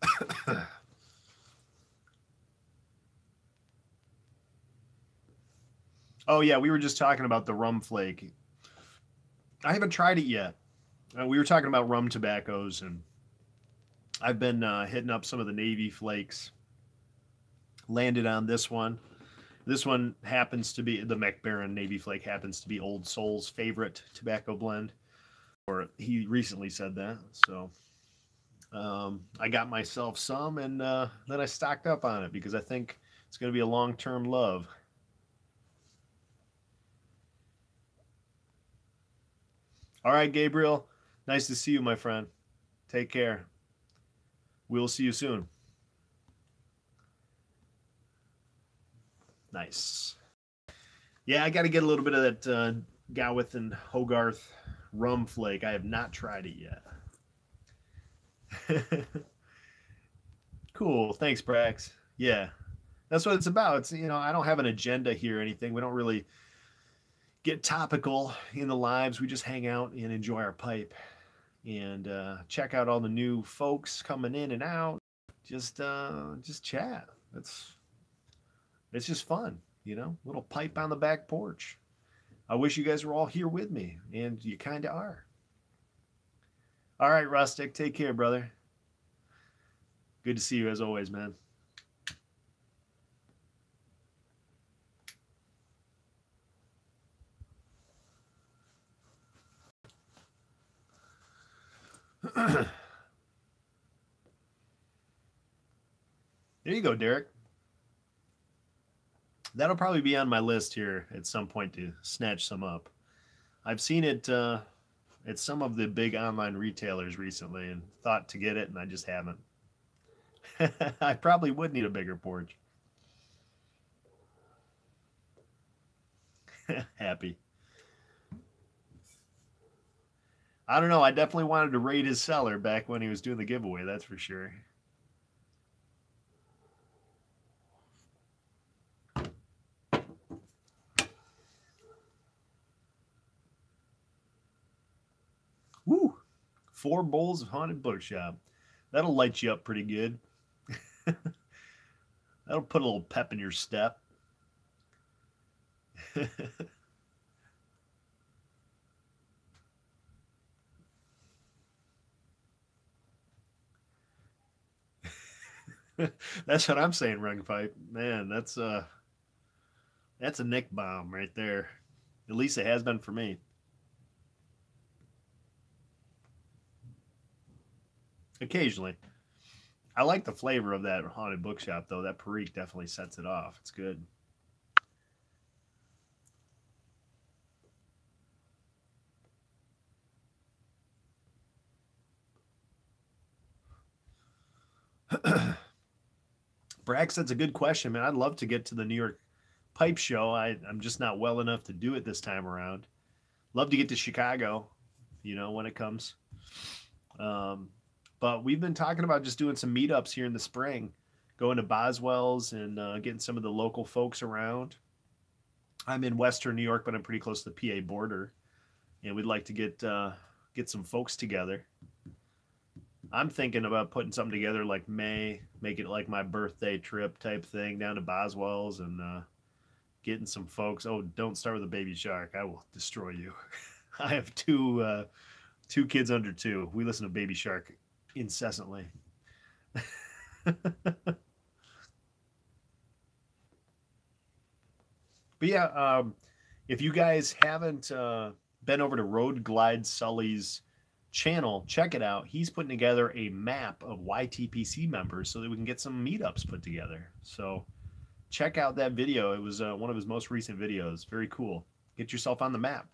Oh yeah, we were just talking about the rum flake. I haven't tried it yet. Uh, we were talking about rum tobaccos, and I've been uh, hitting up some of the Navy flakes. Landed on this one. This one happens to be the Mac Baren Navy Flake happens to be Old Soul's favorite tobacco blend, or he recently said that. So um, I got myself some, and uh, then I stocked up on it because I think it's going to be a long term love. All right, Gabriel. Nice to see you, my friend. Take care. We'll see you soon. Nice. Yeah, I got to get a little bit of that uh, Gawith and Hoggarth rum flake. I have not tried it yet. cool. Thanks, Brax. Yeah, that's what it's about. It's, you know, I don't have an agenda here or anything. We don't really get topical in the lives. We just hang out and enjoy our pipe and uh, check out all the new folks coming in and out. Just uh, just chat. That's it's just fun, you know. Little pipe on the back porch. I wish you guys were all here with me, and you kind of are. All right, Rustic, take care, brother. Good to see you as always, man. there you go, Derek. That'll probably be on my list here at some point to snatch some up. I've seen it uh, at some of the big online retailers recently and thought to get it, and I just haven't. I probably would need a bigger porch. Happy. I don't know. I definitely wanted to raid his cellar back when he was doing the giveaway. That's for sure. Four bowls of haunted bookshop. That'll light you up pretty good. That'll put a little pep in your step. that's what I'm saying, rung pipe. Man, that's uh that's a nick bomb right there. At least it has been for me. Occasionally. I like the flavor of that haunted bookshop though. That Perique definitely sets it off. It's good. Brax, that's a good question, man. I'd love to get to the New York Pipe Show. I, I'm just not well enough to do it this time around. Love to get to Chicago, you know, when it comes. Um, but we've been talking about just doing some meetups here in the spring, going to Boswell's and uh, getting some of the local folks around. I'm in Western New York, but I'm pretty close to the PA border, and we'd like to get uh, get some folks together. I'm thinking about putting something together like May, make it like my birthday trip type thing down to Boswell's and uh, getting some folks. Oh, don't start with a baby shark. I will destroy you. I have two uh, two kids under two. We listen to Baby Shark incessantly. but yeah, um, if you guys haven't uh, been over to Road Glide Sully's channel, check it out. He's putting together a map of YTPC members so that we can get some meetups put together. So check out that video. It was uh, one of his most recent videos. Very cool. Get yourself on the map.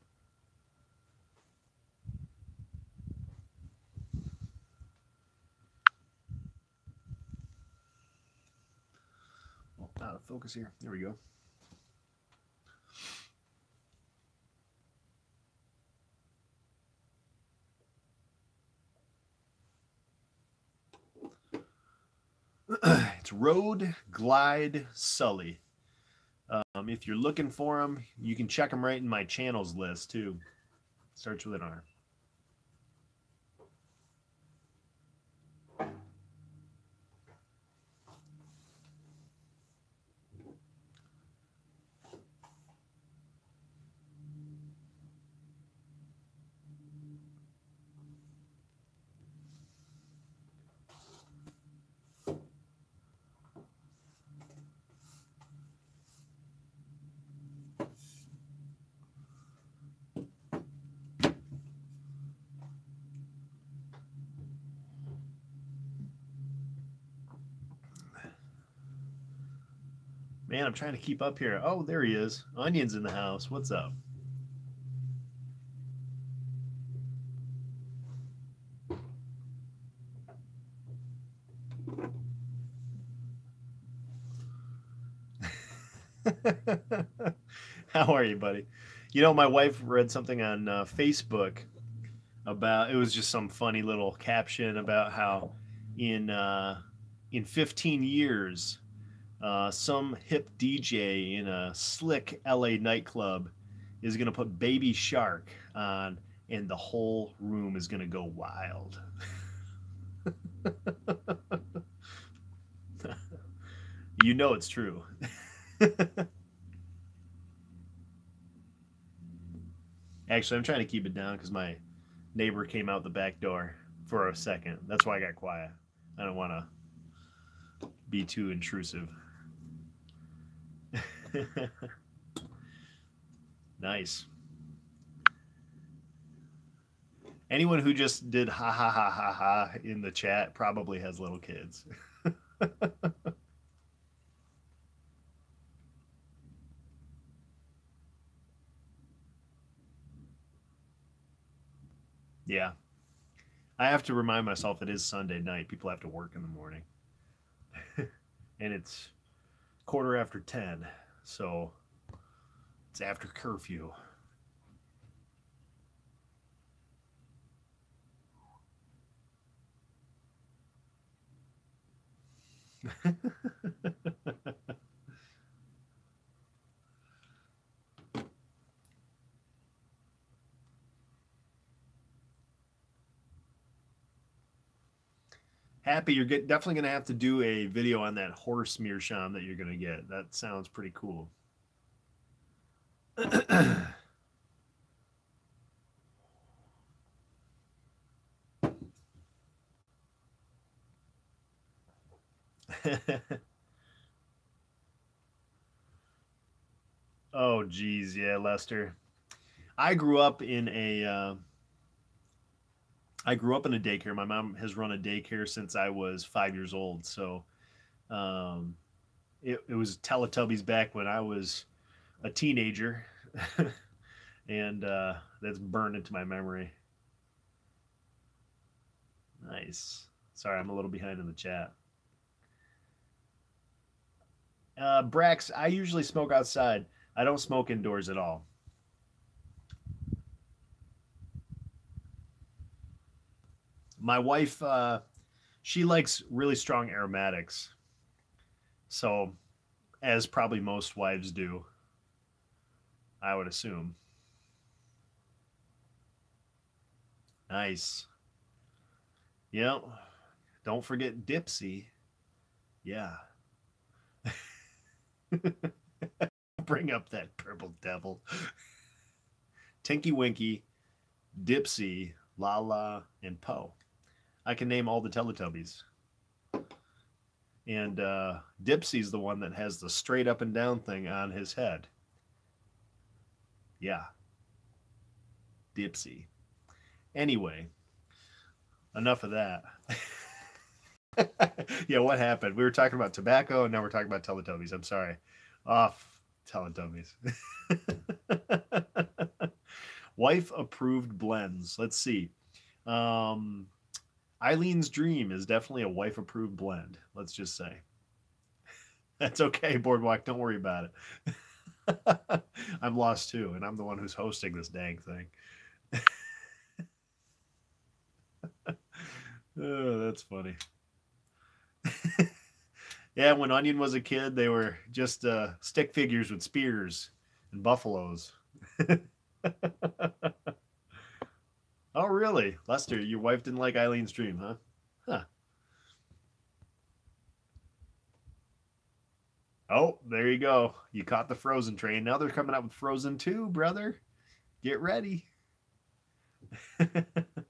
Out of focus here. There we go. it's Road Glide Sully. Um, if you're looking for them, you can check them right in my channels list too. Starts with an R. I'm trying to keep up here. Oh, there he is. Onion's in the house. What's up? How are you, buddy? You know, my wife read something on uh, Facebook about it was just some funny little caption about how in uh, in 15 years, uh, some hip DJ in a slick LA nightclub is gonna put Baby Shark on, and the whole room is gonna go wild. you know it's true. Actually, I'm trying to keep it down because my neighbor came out the back door for a second. That's why I got quiet. I don't want to be too intrusive. nice. Anyone who just did ha ha ha ha ha in the chat probably has little kids. Yeah. I have to remind myself it is Sunday night. People have to work in the morning. and it's quarter after 10. So it's after curfew. Happy, you're get, definitely going to have to do a video on that horse meerschaum that you're going to get. That sounds pretty cool. oh, geez. Yeah, Lester. I grew up in a. Uh, I grew up in a daycare. My mom has run a daycare since I was five years old. So um, it, it was Teletubbies back when I was a teenager. and uh, that's burned into my memory. Nice. Sorry, I'm a little behind in the chat. Uh, Brax, I usually smoke outside. I don't smoke indoors at all. My wife uh, she likes really strong aromatics. So as probably most wives do i would assume. Nice. Yep. Don't forget dipsy. Yeah. Bring up that purple devil. Tinky winky dipsy Laa-Laa and Po I can name all the Teletubbies. And uh, Dipsy's the one that has the straight up and down thing on his head. Yeah. Dipsy. Anyway, enough of that. yeah, what happened? We were talking about tobacco and now we're talking about Teletubbies. I'm sorry. Off Teletubbies. Wife approved blends. Let's see. Um, Eileen's Dream is definitely a wife approved blend. Let's just say. That's okay, Boardwalk. Don't worry about it. I'm lost too, and I'm the one who's hosting this dang thing. oh, that's funny. yeah, when Onion was a kid, they were just uh, stick figures with spears and buffaloes. Oh, really? Lester, your wife didn't like Eileen's Dream, huh? Huh. Oh, there you go. You caught the Frozen train. Now they're coming out with Frozen 2, brother. Get ready.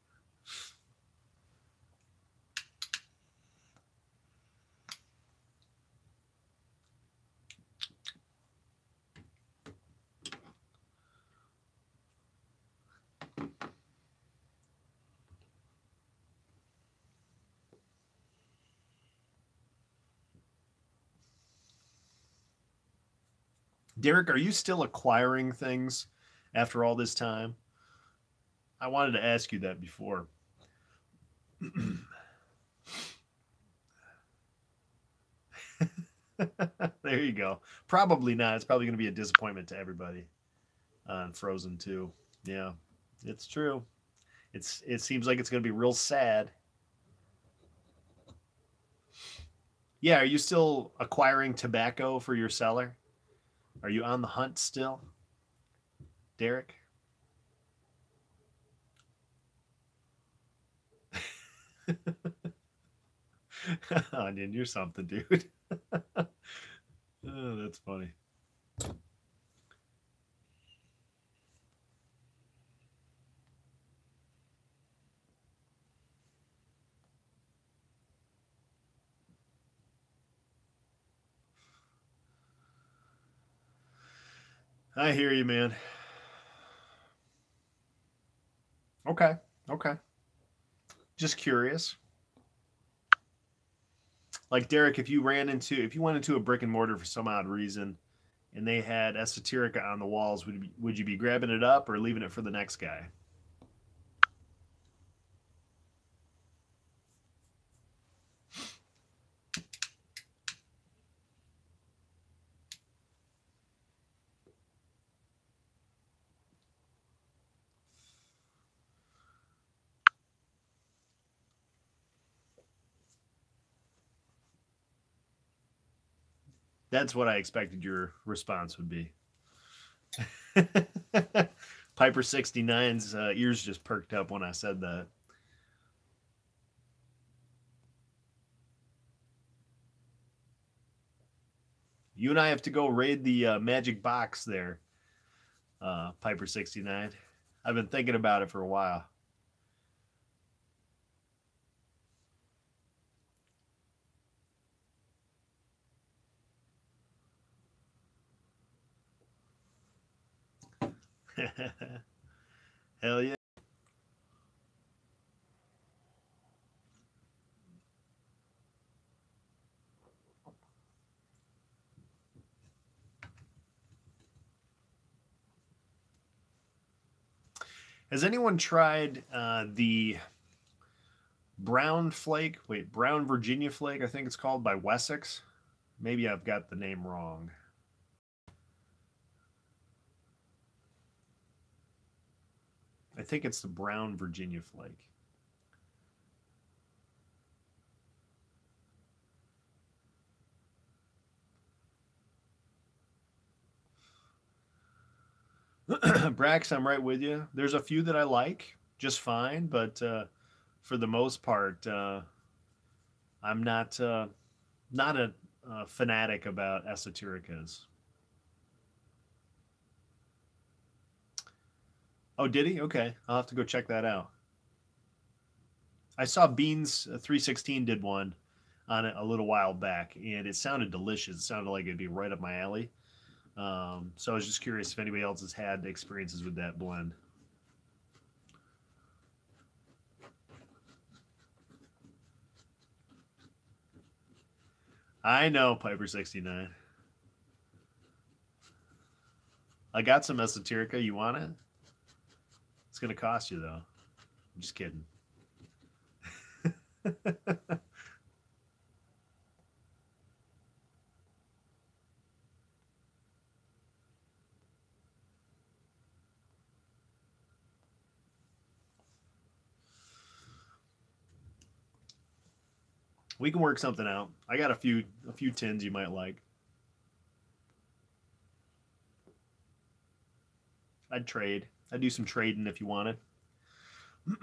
Derek, are you still acquiring things after all this time? I wanted to ask you that before. there you go. Probably not. It's probably going to be a disappointment to everybody uh, on Frozen 2. Yeah, it's true. It's it seems like it's going to be real sad. Yeah, are you still acquiring tobacco for your cellar? Are you on the hunt still? Derek? Onion, you're something, dude. oh, that's funny. I hear you, man. Okay. Okay. Just curious. Like Derek, if you ran into if you went into a brick and mortar for some odd reason and they had esoterica on the walls, would you, would you be grabbing it up or leaving it for the next guy? That's what I expected your response would be. Piper 69's uh, ears just perked up when I said that. You and I have to go raid the uh, magic box there, uh, Piper 69. I've been thinking about it for a while. Hell yeah. Has anyone tried uh, the brown flake? Wait, brown Virginia flake, I think it's called by Wessex. Maybe I've got the name wrong. I think it's the brown Virginia flake. Brax, I'm right with you. There's a few that I like just fine, but uh, for the most part, uh, I'm not uh, not a, a fanatic about esotericas. Oh, did he? Okay, I'll have to go check that out. I saw Beans uh, 316 did one on it a little while back, and it sounded delicious. It sounded like it'd be right up my alley. Um, so I was just curious if anybody else has had experiences with that blend. I know Piper 69. I got some esoterica. You want it? It's going to cost you, though. I'm just kidding. we can work something out. I got a few a few tins you might like. I'd trade. I'd do some trading if you wanted.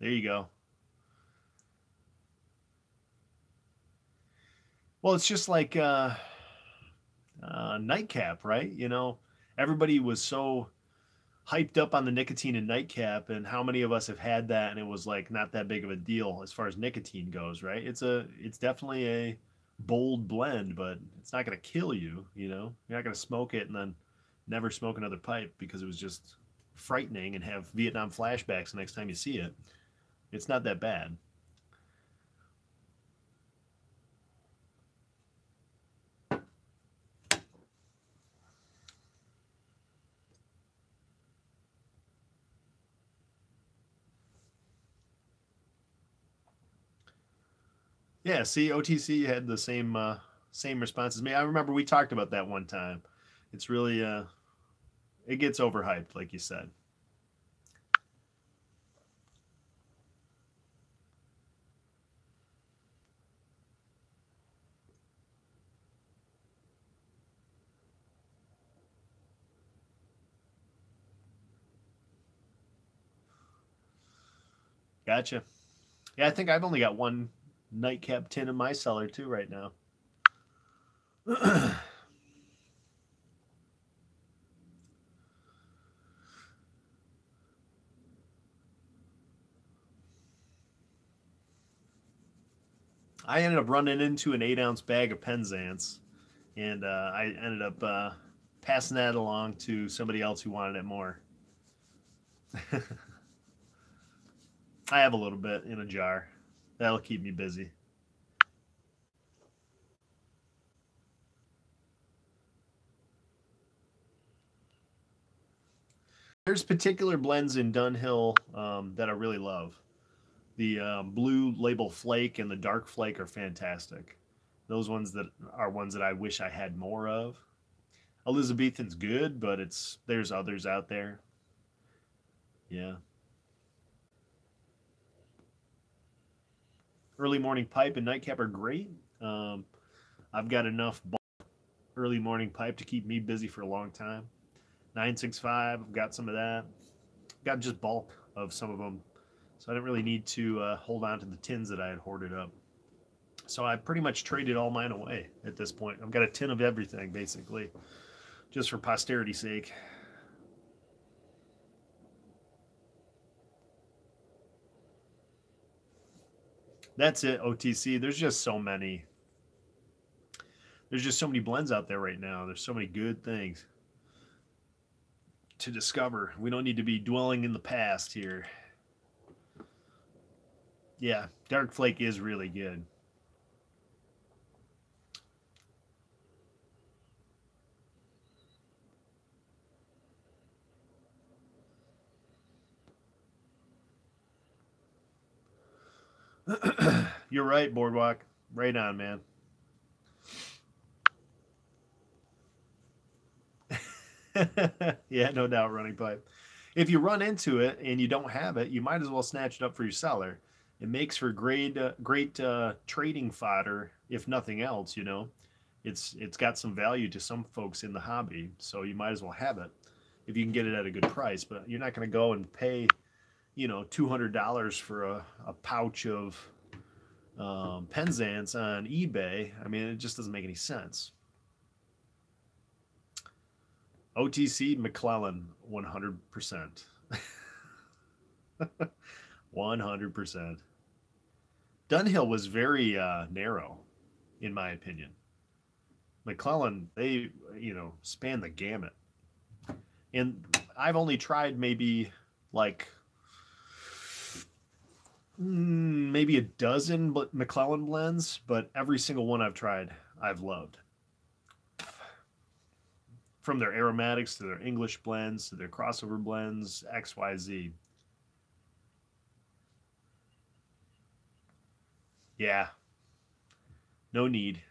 there you go. Well, it's just like uh, uh, nightcap, right? You know, everybody was so hyped up on the nicotine and nightcap, and how many of us have had that, and it was like not that big of a deal as far as nicotine goes, right? It's a, it's definitely a bold blend, but it's not going to kill you. You know, you're not going to smoke it and then never smoke another pipe because it was just frightening and have Vietnam flashbacks the next time you see it. It's not that bad. Yeah, see, OTC had the same uh, same response as me. I remember we talked about that one time. It's really uh, it gets overhyped, like you said. Gotcha. Yeah, I think I've only got one nightcap tin in my cellar too right now. I ended up running into an eight ounce bag of Penzance, and uh, I ended up uh, passing that along to somebody else who wanted it more. I have a little bit in a jar. That'll keep me busy. There's particular blends in Dunhill um, that I really love. The um, blue label flake and the dark flake are fantastic. Those ones that are ones that I wish I had more of. Elizabethan's good, but it's there's others out there. Yeah. Early morning pipe and nightcap are great. Um, I've got enough early morning pipe to keep me busy for a long time. 965, I've got some of that. Got just bulk of some of them. So I didn't really need to uh, hold on to the tins that I had hoarded up. So I pretty much traded all mine away at this point. I've got a tin of everything, basically, just for posterity's sake. That's it, OTC. There's just so many. There's just so many blends out there right now. There's so many good things to discover. We don't need to be dwelling in the past here. Yeah, Dark Flake is really good. You're right, Boardwalk. Right on, man. yeah, no doubt, running pipe. If you run into it and you don't have it, you might as well snatch it up for your cellar. It makes for great, uh, great uh, trading fodder, if nothing else. You know, it's it's got some value to some folks in the hobby, so you might as well have it if you can get it at a good price. But you're not going to go and pay, you know, two hundred dollars for a, a pouch of um, Penzance on eBay. I mean, it just doesn't make any sense. OTC McClellan, 100%. 100%. Dunhill was very uh, narrow, in my opinion. McClellan, they, you know, span the gamut. And I've only tried maybe like mm, maybe a dozen McClellan blends, but every single one I've tried, I've loved from their aromatics to their English blends to their crossover blends, XYZ. Yeah. No need.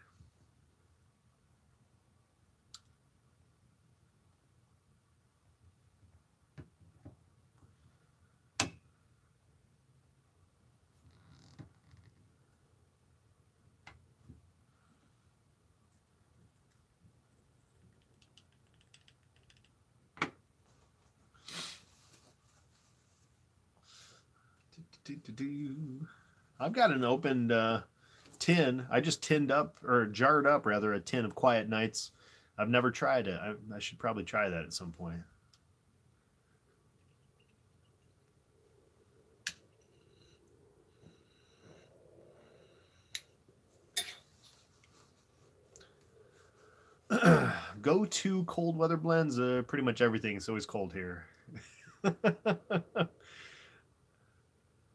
I've got an opened uh, tin. I just tinned up or jarred up rather a tin of Quiet Nights. I've never tried it. I, I should probably try that at some point. Go to cold weather blends. Uh, pretty much everything. It's always cold here.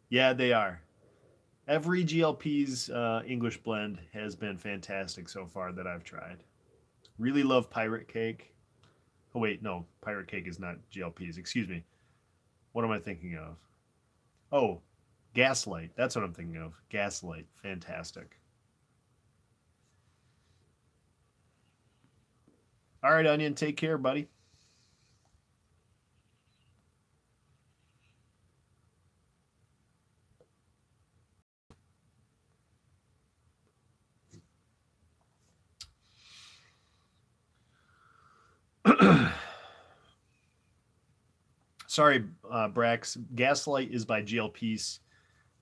Yeah, they are. Every GLP's uh, English blend has been fantastic so far that I've tried. Really love Pirate Cake. Oh, wait, no. Pirate Cake is not GLP's. Excuse me. What am I thinking of? Oh, Gaslight. That's what I'm thinking of. Gaslight. Fantastic. All right, Onion. Take care, buddy. Sorry, uh, Brax. Gaslight is by GL Pease.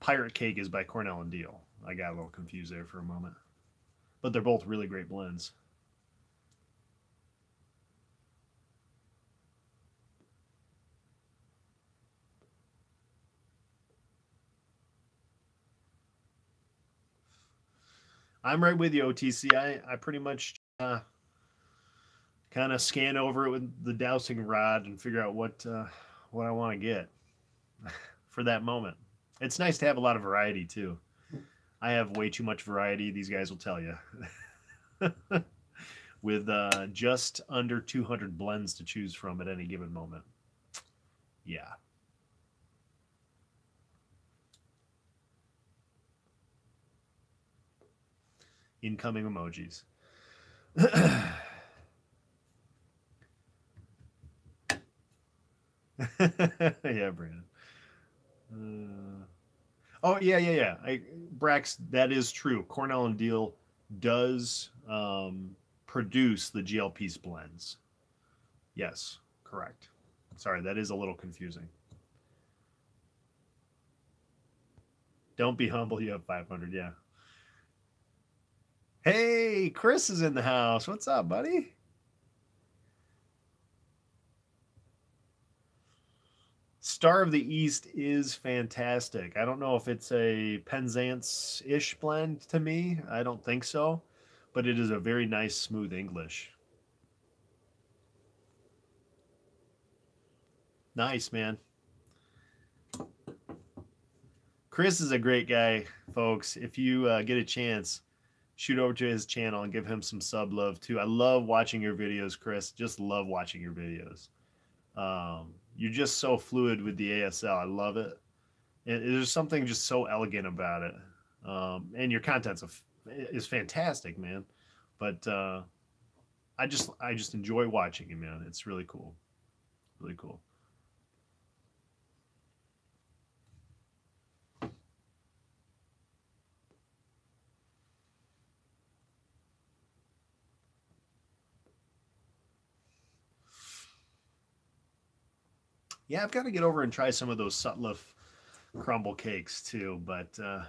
Pirate Cake is by Cornell and Diehl. I got a little confused there for a moment. But they're both really great blends. I'm right with you, OTC. I, I pretty much uh, kind of scan over it with the dowsing rod and figure out what uh, what I want to get for that moment. It's nice to have a lot of variety too. I have way too much variety. These guys will tell you. with uh, just under 200 blends to choose from at any given moment. Yeah. Incoming emojis. yeah, Brandon. Uh, oh yeah, yeah, yeah. I, Brax, that is true. Cornell and Diehl does um, produce the GLP's blends. Yes, correct. Sorry, that is a little confusing. Don't be humble. You have 500. Yeah. Hey, Chris is in the house. What's up, buddy? Star of the East is fantastic. I don't know if it's a Penzance ish blend to me. I don't think so, but it is a very nice, smooth English. Nice, man. Chris is a great guy, folks. If you uh, get a chance, shoot over to his channel and give him some sub love too. I love watching your videos, Chris. Just love watching your videos. Um, you're just so fluid with the ASL. I love it. And there's something just so elegant about it. Um, and your content's is fantastic, man. But uh, I just I just enjoy watching it, man. It's really cool, really cool. Yeah, I've got to get over and try some of those Sutliff crumble cakes too, but uh,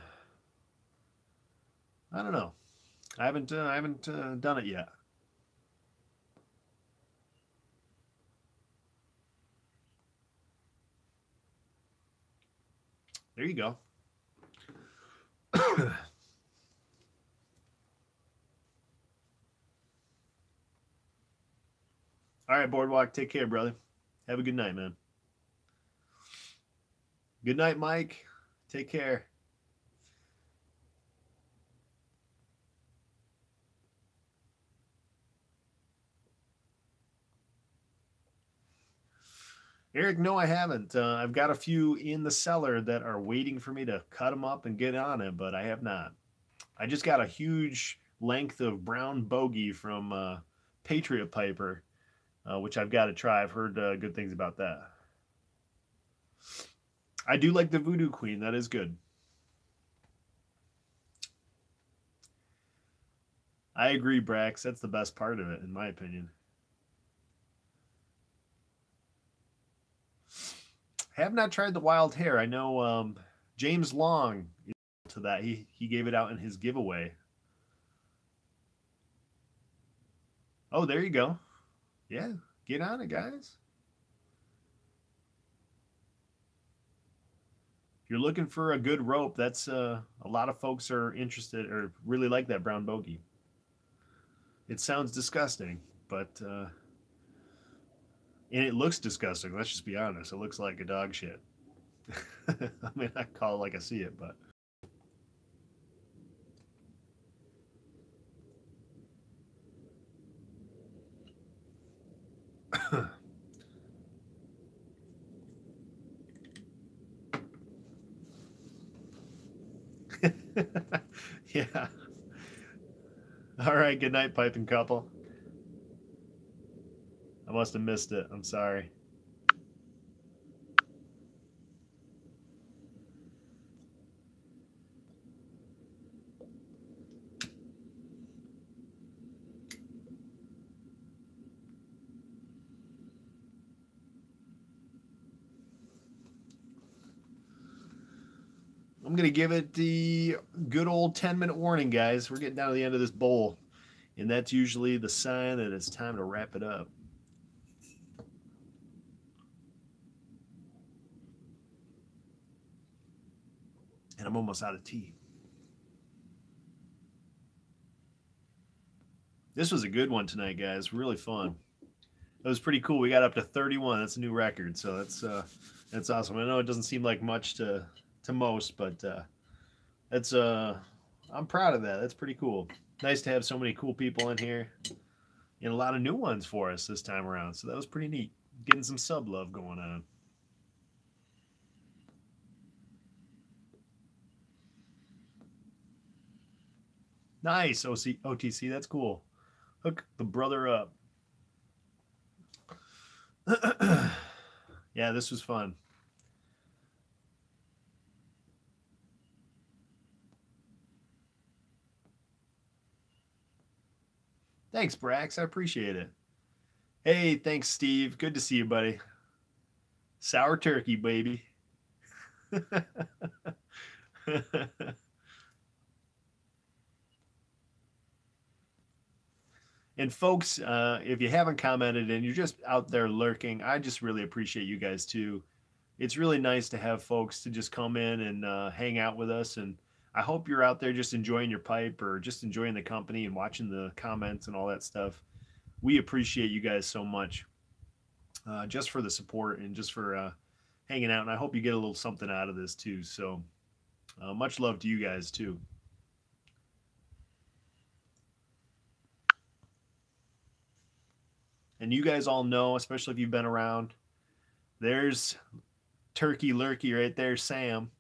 I don't know. I haven't uh, I haven't uh, done it yet. There you go. All right, Boardwalk, take care, brother. Have a good night, man. Good night, Mike. Take care. Eric, no, I haven't. Uh, I've got a few in the cellar that are waiting for me to cut them up and get on it, but I have not. I just got a huge length of brown bogie from uh, Patriot Piper, uh, which I've got to try. I've heard uh, good things about that. I do like the Voodoo Queen. That is good. I agree, Brax. That's the best part of it, in my opinion. I have not tried the wild hair. I know um, James Long to that. He he gave it out in his giveaway. Oh, there you go. Yeah, get on it, guys. You're looking for a good rope, that's uh, a lot of folks are interested or really like that brown bogie. It sounds disgusting, but uh, and it looks disgusting. Let's just be honest. It looks like a dog shit. I mean, I call it like I see it, but. yeah. All right. Good night, piping couple. I must have missed it. I'm sorry. I'm going to give it the good old 10 minute warning, guys. We're getting down to the end of this bowl, and that's usually the sign that it's time to wrap it up. And I'm almost out of tea. This was a good one tonight, guys. Really fun. It was pretty cool. We got up to 31. That's a new record, so that's uh, that's awesome. I know it doesn't seem like much to to most, but uh, that's uh, I'm proud of that. That's pretty cool. Nice to have so many cool people in here, and a lot of new ones for us this time around. So that was pretty neat. Getting some sub love going on. Nice, OC, OTC. That's cool. Hook the brother up. yeah, this was fun. Thanks, Brax. I appreciate it. Hey, thanks, Steve. Good to see you, buddy. Sour turkey, baby. and folks, uh, if you haven't commented and you're just out there lurking, I just really appreciate you guys too. It's really nice to have folks to just come in and uh, hang out with us and I hope you're out there just enjoying your pipe or just enjoying the company and watching the comments and all that stuff. We appreciate you guys so much uh, just for the support and just for uh, hanging out. And I hope you get a little something out of this too. So uh, much love to you guys too. And you guys all know, especially if you've been around, there's Turkey Lurkey right there, Sam.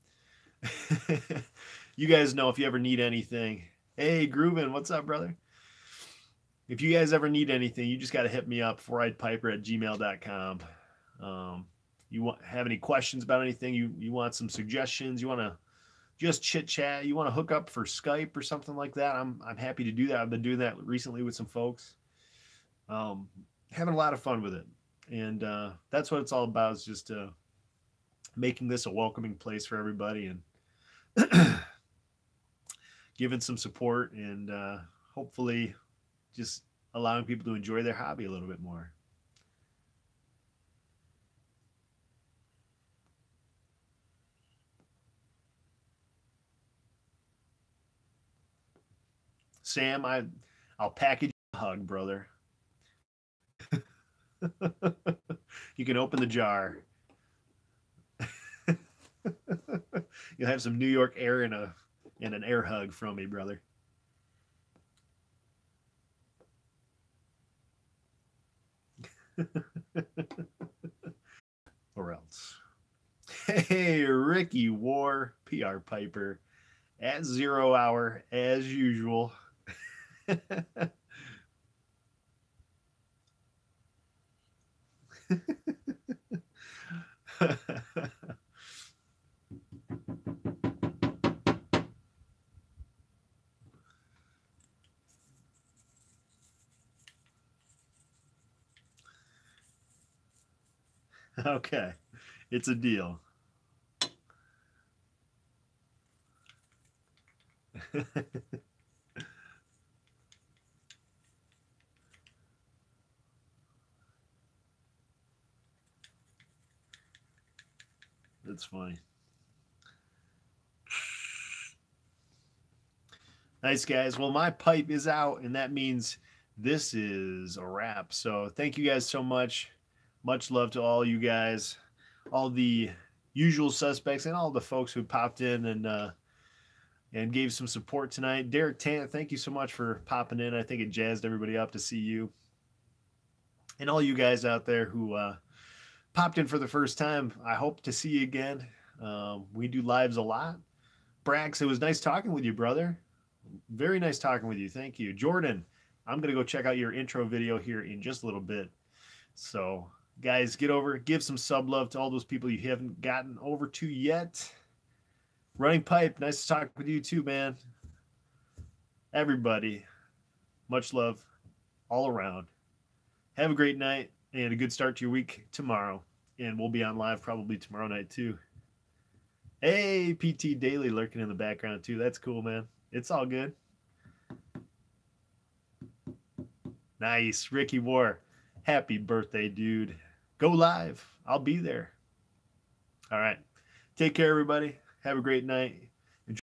you guys know if you ever need anything. Hey, Groovin, what's up, brother? If you guys ever need anything, you just got to hit me up, piper at gmail.com. Um, you want have any questions about anything? You you want some suggestions? You want to just chit chat? You want to hook up for Skype or something like that? I'm I'm happy to do that. I've been doing that recently with some folks. Um, having a lot of fun with it, and uh, that's what it's all about. Is just uh, making this a welcoming place for everybody and giving some support and uh, hopefully just allowing people to enjoy their hobby a little bit more. Sam, I I'll package a hug, brother. you can open the jar. You'll have some New York air in a and an air hug from me, brother. or else. Hey, Ricky War, PR Piper, at zero hour as usual. Okay. It's a deal. That's funny. Nice guys. Well, my pipe is out, and that means this is a wrap. So thank you guys so much. Much love to all you guys, all the usual suspects, and all the folks who popped in and uh, and gave some support tonight. Derek Tant, thank you so much for popping in. I think it jazzed everybody up to see you, and all you guys out there who uh, popped in for the first time. I hope to see you again. Um, we do lives a lot. Brax, it was nice talking with you, brother. Very nice talking with you. Thank you, Jordan. I'm gonna go check out your intro video here in just a little bit. So, guys, get over, give some sub love to all those people you haven't gotten over to yet. Running Pipe, nice to talk with you too, man. Everybody, much love all around. Have a great night and a good start to your week tomorrow. And we'll be on live probably tomorrow night too. Hey, PT Daily lurking in the background too. That's cool, man. It's all good. Nice. Ricky War. Happy birthday, dude. Go live. I'll be there. All right. Take care, everybody. Have a great night.